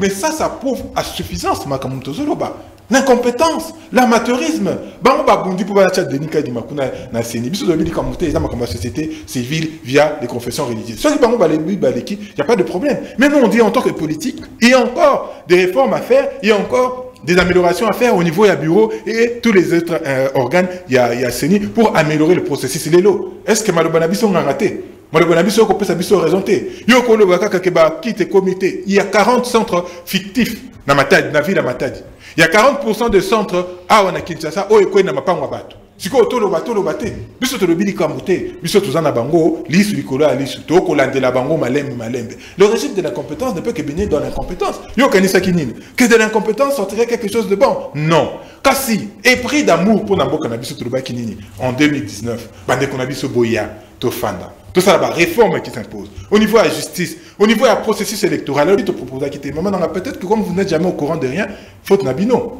Speaker 6: Mais ça, ça prouve à suffisance makamuto zoloba. L'incompétence, l'amateurisme. Bango babundi pour balacha denika di makuna na seni. Biso dobi di kamuté eza makamba société civile via les confessions religieuses. Soit bango balebi baleki, il y a pas de problème. Mais nous on dit en tant que politique, il y a encore des réformes à faire, il y a encore des améliorations à faire au niveau du bureau et tous les autres euh, organes, il y a, y a CENI pour améliorer le processus. Lélo, est-ce que Malobana Biso a raté? Malobana Biso a sa Biso raison Yo kolo baka keba quitte comité. Il y a 40 centres fictifs dans ma tête, dans la ville Matadi. Il y a 40% de centres à wana Kinshasa o ekwe na mapango bato. Siko toloba toloba te. Biso tolobi likambo te. Biso tozana bango lisu likolo ya lisu. To kolandela bango malembe malembe. Le régime de la compétence ne peut que baigner dans l'incompétence. Yo kanisa kinini. Que de l'incompétence sortirait quelque chose de bon? Non. Kasi épris d'amour Namboka na biso toloba kinini en 2019. Bande qu'on a biso boya to fanda. Tout ça, la réforme qui s'impose. Au niveau de la justice, au niveau du processus électoral, alors, te propose quitter. Maman, peut-être que comme vous n'êtes jamais au courant de rien, faute Nabino.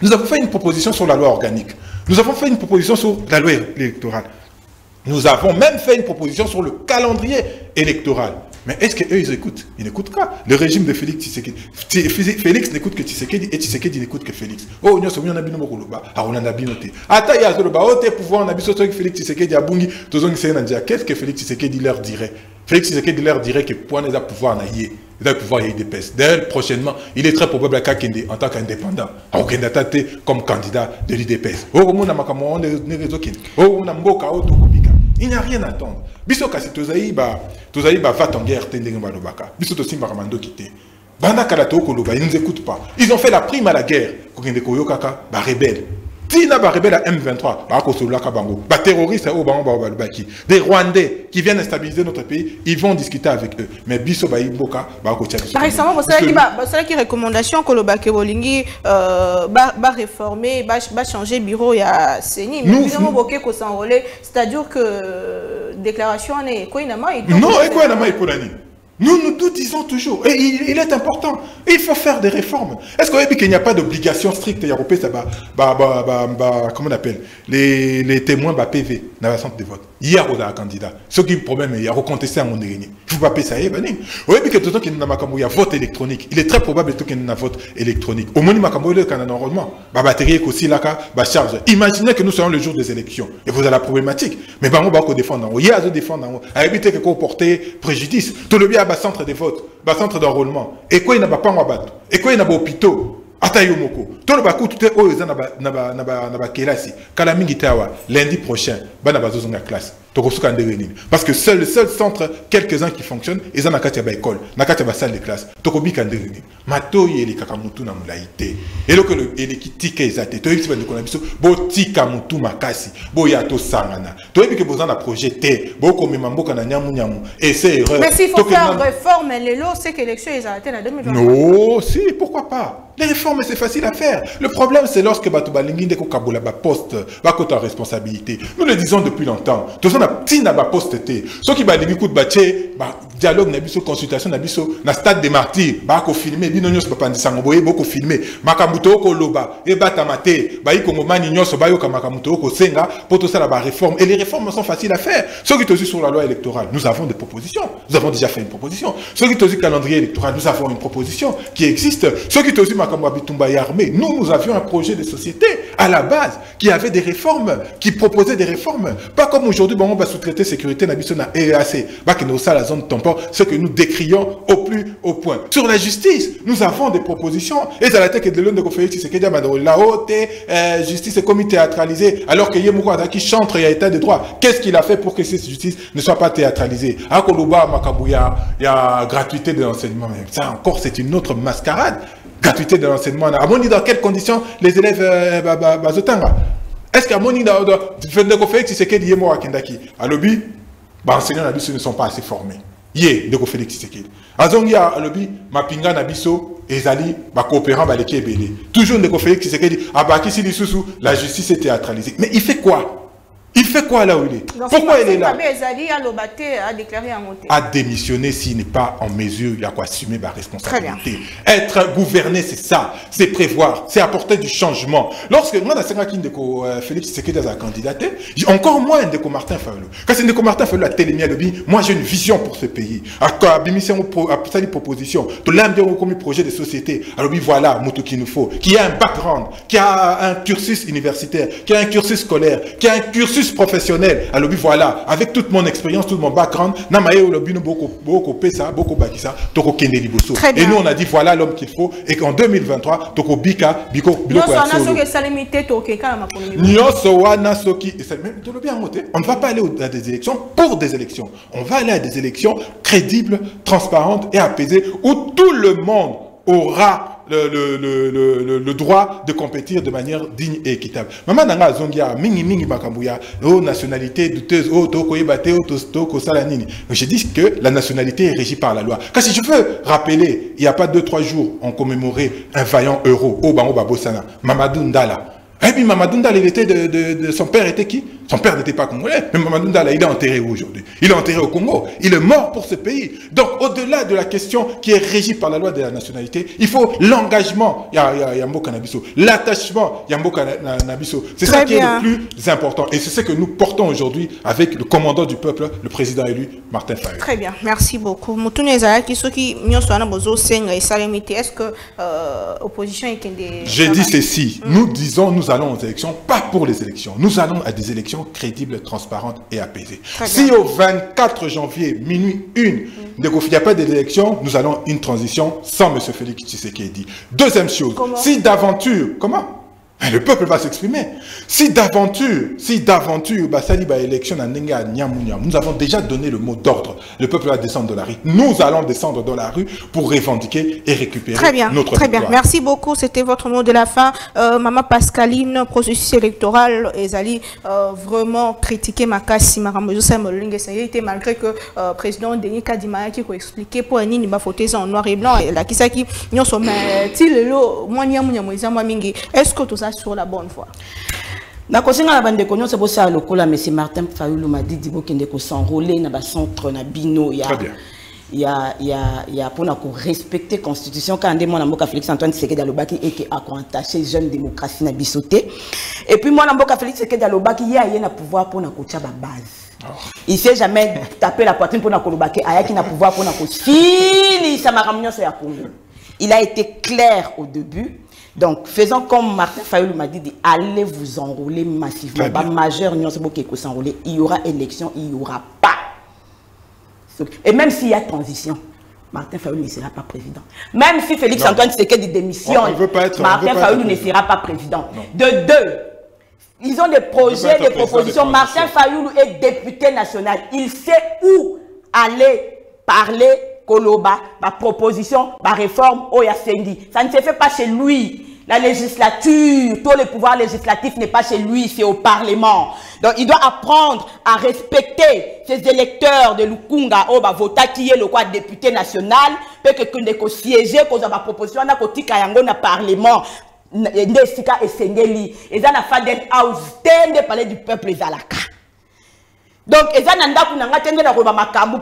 Speaker 6: Nous avons fait une proposition sur la loi organique. Nous avons fait une proposition sur la loi électorale. Nous avons même fait une proposition sur le calendrier électoral. Mais est-ce qu'eux, ils écoutent? Ils n'écoutent pas. Le régime de Félix Tshisekedi. Félix n'écoute que Tshisekedi et Tshisekedi n'écoute que Félix. Oh, nous sommes en bino mokoloba. Ah, on en a bino te. Ata ya zoloba. Oh, t'es pouvoir, on a biso Félix Tshisekedi abungi. Tozongi senandia. Qu'est-ce que Félix Tshisekedi leur dirait? Félix Tshisekedi leur dirait que point n'est à pouvoir na yé. Il a pouvoir y IDPS. D'ailleurs, prochainement, il est très probable à Kakende en tant qu'indépendant. Au Kenda comme candidat de l'IDPS. Oh, on a makamon, on est réseau Oh, on a mboka, oh, tokobika. Il n'y rien à attendre. Biso kasi ba va en guerre. Biso tosimbaka mandoki te. Banda kala to ils nous écoutent pas. Ils ont fait la prime à la guerre. Kokende koyokaka rebelle. Tina ba rebelle à M23, ba kosolaka bango. Ba terroriste au bango ba balobaki. Des Rwandais qui viennent stabiliser notre pays, ils vont discuter avec eux. Mais biso ba imboka ba ko tchaki.
Speaker 4: Par exemple, vous savez qui ba savez qui recommandation koloba ke bolingi euh ba ba réformer, ba ba changer bureau ya CENI. Mais nous avons boké ko s'enrôler, c'est-à-dire que déclaration est quoi inama
Speaker 6: Non, et quoi inama iponani. Nous, nous, disons toujours, et il, est important, il faut faire des réformes. Est-ce qu'on dit qu'il n'y a pas d'obligation stricte européenne, ça bah, bah, bah, bah, comment on appelle, les, les témoins bah, PV dans la centre de vote. Hier, on a un candidat. Ce qui est le problème, il y a recontesté à mon dernier. Il ne faut pas payer ça. Eh ben, tout le temps qu'il y a vote électronique, il est très probable qu'il y a un vote électronique. Au moins, il y a un enrôlement. Batterie est aussi là, bah, charge. Imaginez que nous soyons le jour des élections. Et vous avez la problématique. Mais bah, on va défendre. Il y a à défendre. À éviter que vous portez préjudice. Tout le bien, bah, centre de vote, bah, centre d'enrôlement. Et quoi, il n'y a pas de battre? Et quoi, il n'y a pas d'hôpitaux. ata yo moko toloba kutu te oyo eza na bakelasi kala mingi te awa lundi prochain bana bazozonga classe tokosuka ndenge nini. Parce que seul le seul centre quelques-uns qui fonctionnent eza na kati ya baekole na kati ya basalle de classe. Tokobika ndenge nini. Matoi elekaka mutu na molai te eloko eleki tika eza te toyebisi bandeko na biso botika mutu makasi boya tosangana toyebi ke boza na projet te bokomema mboka na nyamunyamu ese erreur
Speaker 4: mais s'il faut faire réforme lelo c'est que élection ezala te na 2020
Speaker 6: non si pourquoi pas? Les réformes, c'est facile à faire. Le problème, c'est lorsque Batouba Linginde Kaboula ba poste, ba côté responsabilité. Nous le disons depuis longtemps. Tout ça, petit na ba poste té. Ce qui va dire coup de ba dialogue na biso consultation na biso na stade des martyrs, ba ko filmer, bino nyos ba pandi sango boye boko filmer. Makamuto ko loba, e bata mate, ba yi kongo mani nyos ba yo ka makamuto ko senga pour tout ça la réforme. Et les réformes sont faciles à faire. Ce qui est aussi sur la loi électorale, nous avons des propositions. Nous avons déjà fait une proposition. Ce qui est aussi calendrier électoral, nous avons une proposition qui existe. Ce qui est aussi nous, nous avions un projet de société à la base qui avait des réformes, qui proposait des réformes. Pas comme aujourd'hui, bon, on va sous-traiter sécurité, na EAC, la zone tampon, ce que nous décrions au plus haut point. Sur la justice, nous avons des propositions. Et ça la tête de l'un de c'est la haute euh, justice est comme théâtralisée, alors que Yemouko qui chante y a état de droit. Qu'est-ce qu'il a fait pour que cette justice ne soit pas théâtralisée? À il y a gratuité de l'enseignement. Ça encore, c'est une autre mascarade gratuité de l'enseignement. À mon dans quelles conditions les élèves euh, bazotanga Est-ce qu'à mon dans Fendeko Félix Tshisekedi yemo akendaki À lobby, bah enseignants na biso ne sont pas assez formés. Yé Ndeko Félix Tshisekedi. Azongi à lobby, mapinga na biso ezali ba coopérant ba leki ebele. Toujours Ndeko Félix Tshisekedi abaki si lisusu la justice est théâtralisée. Mais il fait quoi? Il fait quoi là où il est?
Speaker 4: Donc,
Speaker 6: Pourquoi il est là? à démissionner s'il n'est pas en mesure, il a quoi assumer ma responsabilité. Être gouverné, c'est ça, c'est prévoir, c'est apporter du changement. Lorsque moi, dans ce euh, Félix Tshisekedi a candidaté, encore moins Ndeko Martin Fayulu. Quand c'est Ndeko Martin Fayulu a télémié le bi, moi j'ai une vision pour ce pays. À quoi a fait des propositions, de l'ambiance comme projet de société. Alors oui, voilà, Moutou qu'il nous faut, qui a un background, qui a un cursus universitaire, qui a un cursus scolaire, qui a un cursus professionnel. Alors oui, voilà, avec toute mon expérience, tout mon background, namaye au lobby, beaucoup, beaucoup pesa, beaucoup bakisa, toko kende liboso. Et nous, on a dit voilà l'homme qu'il faut, et qu'en 2023, toko bika, biko, biloko
Speaker 4: nyonso wana soki
Speaker 6: tolobi yango te, On ne va pas aller à des élections pour des élections. On va aller à des élections crédibles, transparentes et apaisées où tout le monde aura le, le, le, le, droit de compétir de manière digne et équitable. Maman nanga zongia mingi mingi makambuya oh nationalité douteuse oh toko yebate oh to- toko sala nini. Donc, Je dis que la nationalité est régie par la loi. Car si je veux rappeler, il n'y a pas deux trois jours, on commémorait un vaillant héros au Bango Babosana, Mamadou Ndala. Et puis Mamadou Ndala, il était de, de- de- son père était qui? Son père n'était pas congolais, mais Mamadou Ndala, il est enterré où aujourd'hui? Il est enterré au Congo. Il est mort pour ce pays. Donc, au-delà de la question qui est régie par la loi de la nationalité, il faut l'engagement, il y a, il y a- il y a Mboka Nabiso, l'attachement, il y a Mboka Na- Na- Nabiso. C'est ça qui
Speaker 4: bien.
Speaker 6: est le plus important. Et c'est ce que nous portons aujourd'hui avec le commandant du peuple, le président élu, Martin Fayulu.
Speaker 4: Très bien, merci beaucoup. Est-ce que euh, opposition ekende
Speaker 6: J'ai dit ceci, nous disons nous allons aux élections, pas pour les élections, nous allons à des élections crédibles, transparentes et apaisées. Si au 24 janvier, minuit 1, il n'y a pas d'élection, nous allons une transition sans M. Félix Tshisekedi. Deuxième chose,
Speaker 4: Comment
Speaker 6: si d'aventure, comment Eh, le peuple va s'exprimer. Si d'aventure, si d'aventure, bah, bah, élection nous avons déjà donné le mot d'ordre. Le peuple va descendre dans la rue. Nous allons descendre dans la rue pour revendiquer et récupérer
Speaker 4: Très bien,
Speaker 6: notre
Speaker 4: très bien. Merci beaucoup. C'était votre mot de la fin. Euh, Maman Pascaline, processus électoral, Ezali, euh, vraiment critiqué Makassi, été malgré que euh, président Denis Kadima qui a expliqué pour un nini bafoté en noir et blanc, et la qui qui nous sommes, nyamu, mingi. Est-ce que tout ça sur la bonne voie?
Speaker 5: nakosenga na bandeko nyonso bosala lokola mesi martin fayulu madidi bokende kosenrole na bacentre na bino ya
Speaker 6: Très bien.
Speaker 5: ya ya ya mpona korespecte constitution. Kaka nde mwana mboka félix antoine tshisekedi alobaki eke akoentache jeune démocratie na biso te. Et puis mwana mboka félix tshisekedi alobaki ye aye na pouvoir mpona kotya babase il sait jamais taper la poitrine mpona koloba ke ayaki na pouvoir mpona kosilisa makambo nyonso ya congo. Il a été clair au début donc faisons comme martin fayulu m'a dit allez vous enrôler massivement
Speaker 6: bien.
Speaker 5: majeur nyonso bokeko s'enrôler il y aura élection il y aura pas et même s'il y a transition, Martin Fayulu ne sera pas président. Même si Félix
Speaker 6: Non.
Speaker 5: Antoine Tshisekedi démissionne, Martin
Speaker 6: être
Speaker 5: ne sera pas président.
Speaker 6: Non.
Speaker 5: De deux, ils ont des projets, des propositions. Martin. Fayulu est député national. Il sait où aller parler Koloba, ma proposition, ma réforme, Oya Sendi. Ça ne se fait pas chez lui. La législature, tout le pouvoir législatif n'est pas chez lui, c'est au Parlement. Donc il doit apprendre à respecter ses électeurs de Lukunga, oh, bah, vota qui est le quoi député national, peut que ko siéger, cause ma proposition, na kotika yango na Parlement. nde esika esengeli eza na faden house te nde palais du peuple ezalaka donc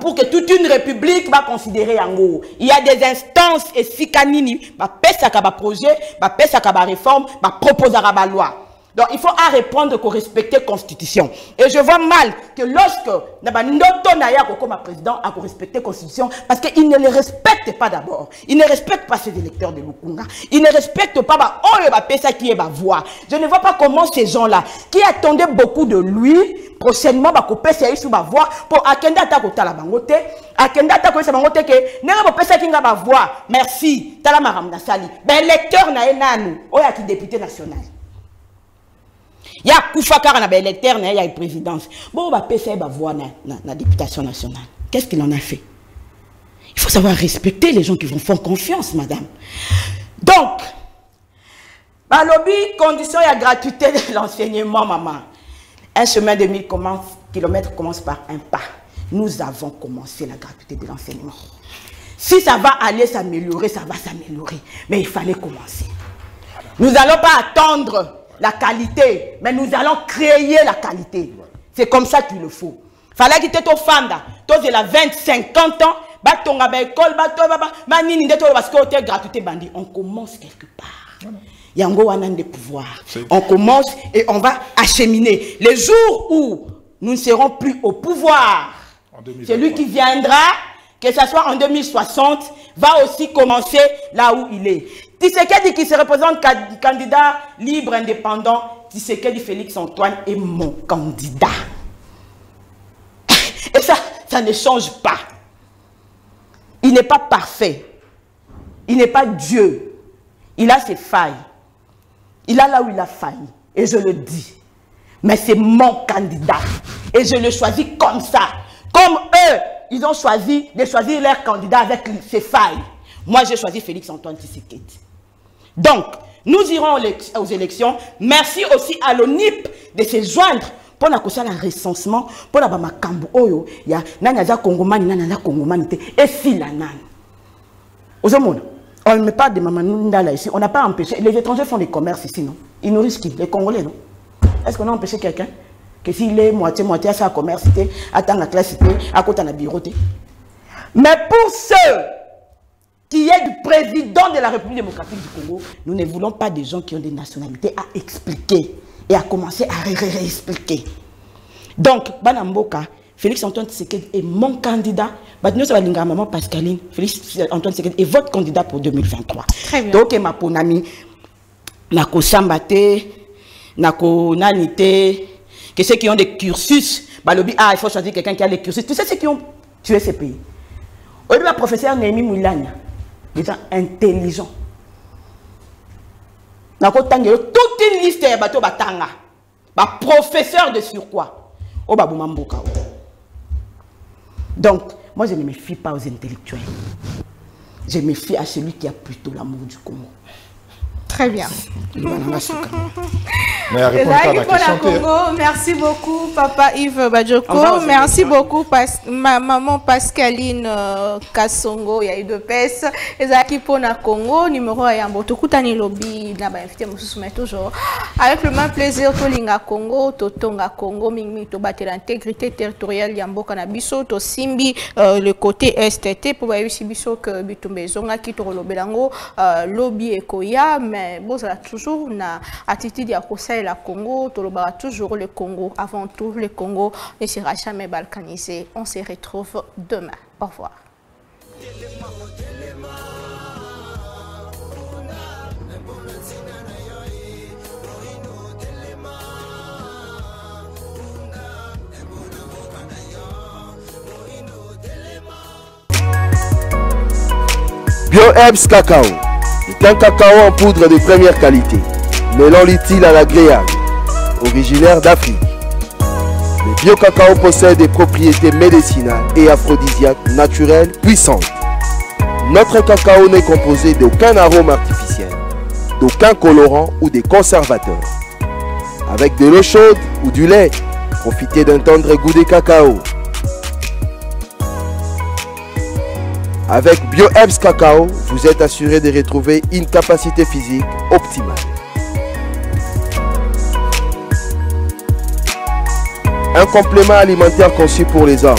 Speaker 5: pour que toute une république baconsidere yango. Il y a des instances esika nini bapesaka baprojet bapesaka baréforme baproposaka baloi donc il faut à répondre qu'on respecte constitution. Et je vois mal que lorsque na bandoto na ye akokoma président akorespecte constitution parce qu'il ne les respecte pas d'abord. Il ne respecte pas ses électeurs de lukunga. Il ne respecte pas ba oyo bapesaki ye bavoix je ne vois pas comment ces gens là qui attendaient beaucoup de lui prochainement bakopesa ye su bavoix mpo akende ata kotala bango te akende ata koyesa bango te ke ndenge bopesaki nga bavoix merci. Tala makambo nasali baélecteur na ye nanu oyo aki député national? Ye akufa kaka na baélecteur na ye ya présidence bongo bapesa ye bavoix na, na, na députation nationale qu'est ce qu'il en a fait? Il faut savoir respecter les gens qui vous font confiance madame donc balobi condition ya gratuité de l'enseignement maman un chemin de 1000 commence, kilomètres commence par un pas. Nous avons commencé la gratuité de l'enseignement. Si ça va aller s'améliorer, ça va s'améliorer. Mais il fallait commencer. Nous n'allons pas attendre la qualité, mais nous allons créer la qualité. C'est comme ça qu'il le faut. Fallait quitter ton fanda. Toi, c'est la 20, 50 ans. Batonga, ba école, bato, baba, manini, ndeto, parce que t'es gratuité bandi. On commence quelque part. Yango wanan des pouvoirs. On commence et on va acheminer. Les jours où nous ne serons plus au pouvoir,
Speaker 6: En 2023.
Speaker 5: celui qui viendra, que ce soit en 2060, va aussi commencer là où il est. Tshisekedi qui se représente ca- candidat libre, indépendant, Tshisekedi Félix Antoine est mon candidat. Et ça, ça ne change pas. Il n'est pas parfait. Il n'est pas Dieu. Il a ses failles. Il a là où il a failli. Et je le dis. Mais c'est mon candidat. Et je le choisis comme ça. Comme eux, ils ont choisi de choisir leur candidat avec ses failles. Moi, j'ai choisi Félix Antoine Tshisekedi. Donc, nous irons aux élec- aux élections. Merci aussi à l'ONIP de se joindre pour la un recensement, pour la makambo oyo, ya nani aza kongomani, nani aza kongomani te, et si la nani. Ozomona, on ne met pas de Mamanoundala ici, on n'a pas empêché. Les étrangers font des commerces ici, non? Ils nourrissent qui? Les Congolais, non? Est-ce qu'on a empêché quelqu'un que s'il est moitié-moitié à sa commerce, attend la classe, côté de la bureau. Mais pour ceux qui est du président de la République démocratique du Congo, nous ne voulons pas des gens qui ont des nationalités à expliquer et à commencer à ré- ré- réexpliquer. Donc, Banamboka, Félix Antoine Tshisekedi est mon candidat. Sabalinga, maman Pascaline, Félix Antoine Tshisekedi est votre candidat pour 2023.
Speaker 4: Très bien.
Speaker 5: Donc, ma ponami, nako sambate, nako nanite, que ceux qui ont des cursus, balobi, ah, il faut choisir quelqu'un qui a les cursus. Tu sais ceux qui ont tué ces pays? Au début, le professeur Némi Moulania, des gens intelligents. nakotangela toute une liste ya bato batanga. Baprofesseur de surcroît. Oyo donc moi je ne me fie pas aux intellectuels. Je me fie à celui qui a plutôt l'amour du congo
Speaker 4: Très bien.
Speaker 6: Mais à à.
Speaker 4: Merci beaucoup, Papa Yves
Speaker 5: aux
Speaker 4: Merci beaucoup, Pas- ma maman Pascaline euh, Kassongo, ya UDPS. Ezalaki mpona Congo, numéro ya Yambo. Tokutani lobby, na ba invité mais toujours. Avec le même plaisir, tolinga Congo, totonga Congo, mingi tobattre l'intégrité territoriale ya mboka na biso, tosimbi euh, le côté STT, pour bayebisi biso que bitumba ezongaki tokolobela yango euh, lobby ekoya, mais bozala toujours na attitude ya kosalela Congo, tolobaka toujours le Congo, avant tout le Congo ne sera jamais balkanisé. On se retrouve demain. Au revoir.
Speaker 2: BioHerbs Cacao est un cacao en poudre de première qualité, mêlant l'utile à l'agréable, originaire d'Afrique. Le bio-cacao possède des propriétés médicinales et aphrodisiaques naturelles puissantes. Notre cacao n'est composé d'aucun arôme artificiel, d'aucun colorant ou des conservateurs. Avec de l'eau chaude ou du lait, profitez d'un tendre goût de cacao. Avec BioHerbs Cacao, vous êtes assuré de retrouver une capacité physique optimale. Un complément alimentaire conçu pour les hommes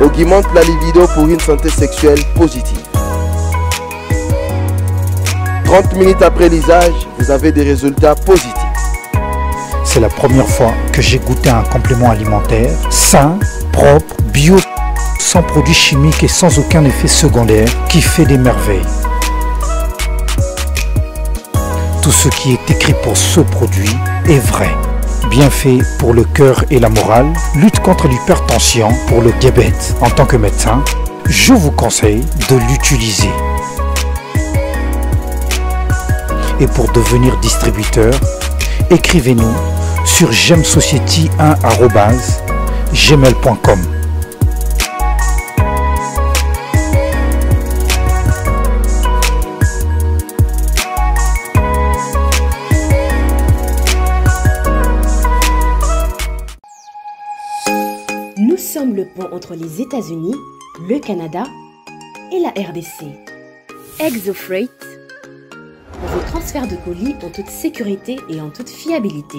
Speaker 2: augmente la libido pour une santé sexuelle positive. 30 minutes après l'usage, vous avez des résultats positifs.
Speaker 3: C'est la première fois que j'ai goûté un complément alimentaire sain, propre, bio, sans produits chimiques et sans aucun effet secondaire qui fait des merveilles. Tout ce qui est écrit pour ce produit est vrai. Bien fait pour le cœur et la morale, lutte contre l'hypertension, pour le diabète. En tant que médecin, je vous conseille de l'utiliser. Et pour devenir distributeur, écrivez-nous sur gemsociety1@gmail.com.
Speaker 1: le pont entre les États-Unis, le Canada et la RDC. ExoFreight pour vos transferts de colis en toute sécurité et en toute fiabilité.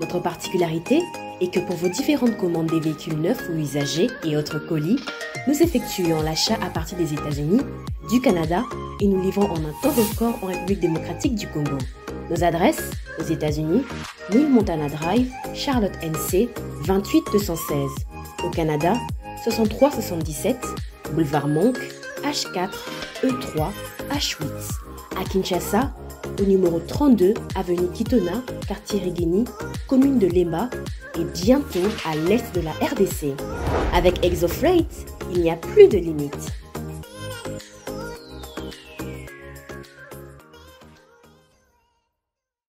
Speaker 1: Notre particularité et que pour vos différentes commandes des véhicules neufs ou usagés et autres colis, nous effectuons l'achat à partir des États-Unis, du Canada et nous livrons en un temps record en République démocratique du Congo. Nos adresses aux États-Unis, 1000 Montana Drive, Charlotte NC, 28 216. Au Canada, 63 77, boulevard Monk, H4, E3, H8. À Kinshasa, au numéro 32, avenue Kitona, quartier Rigeni, commune de Lema, et bientôt à l'est de la RDC. Avec ExoFreight, il n'y a plus de limites.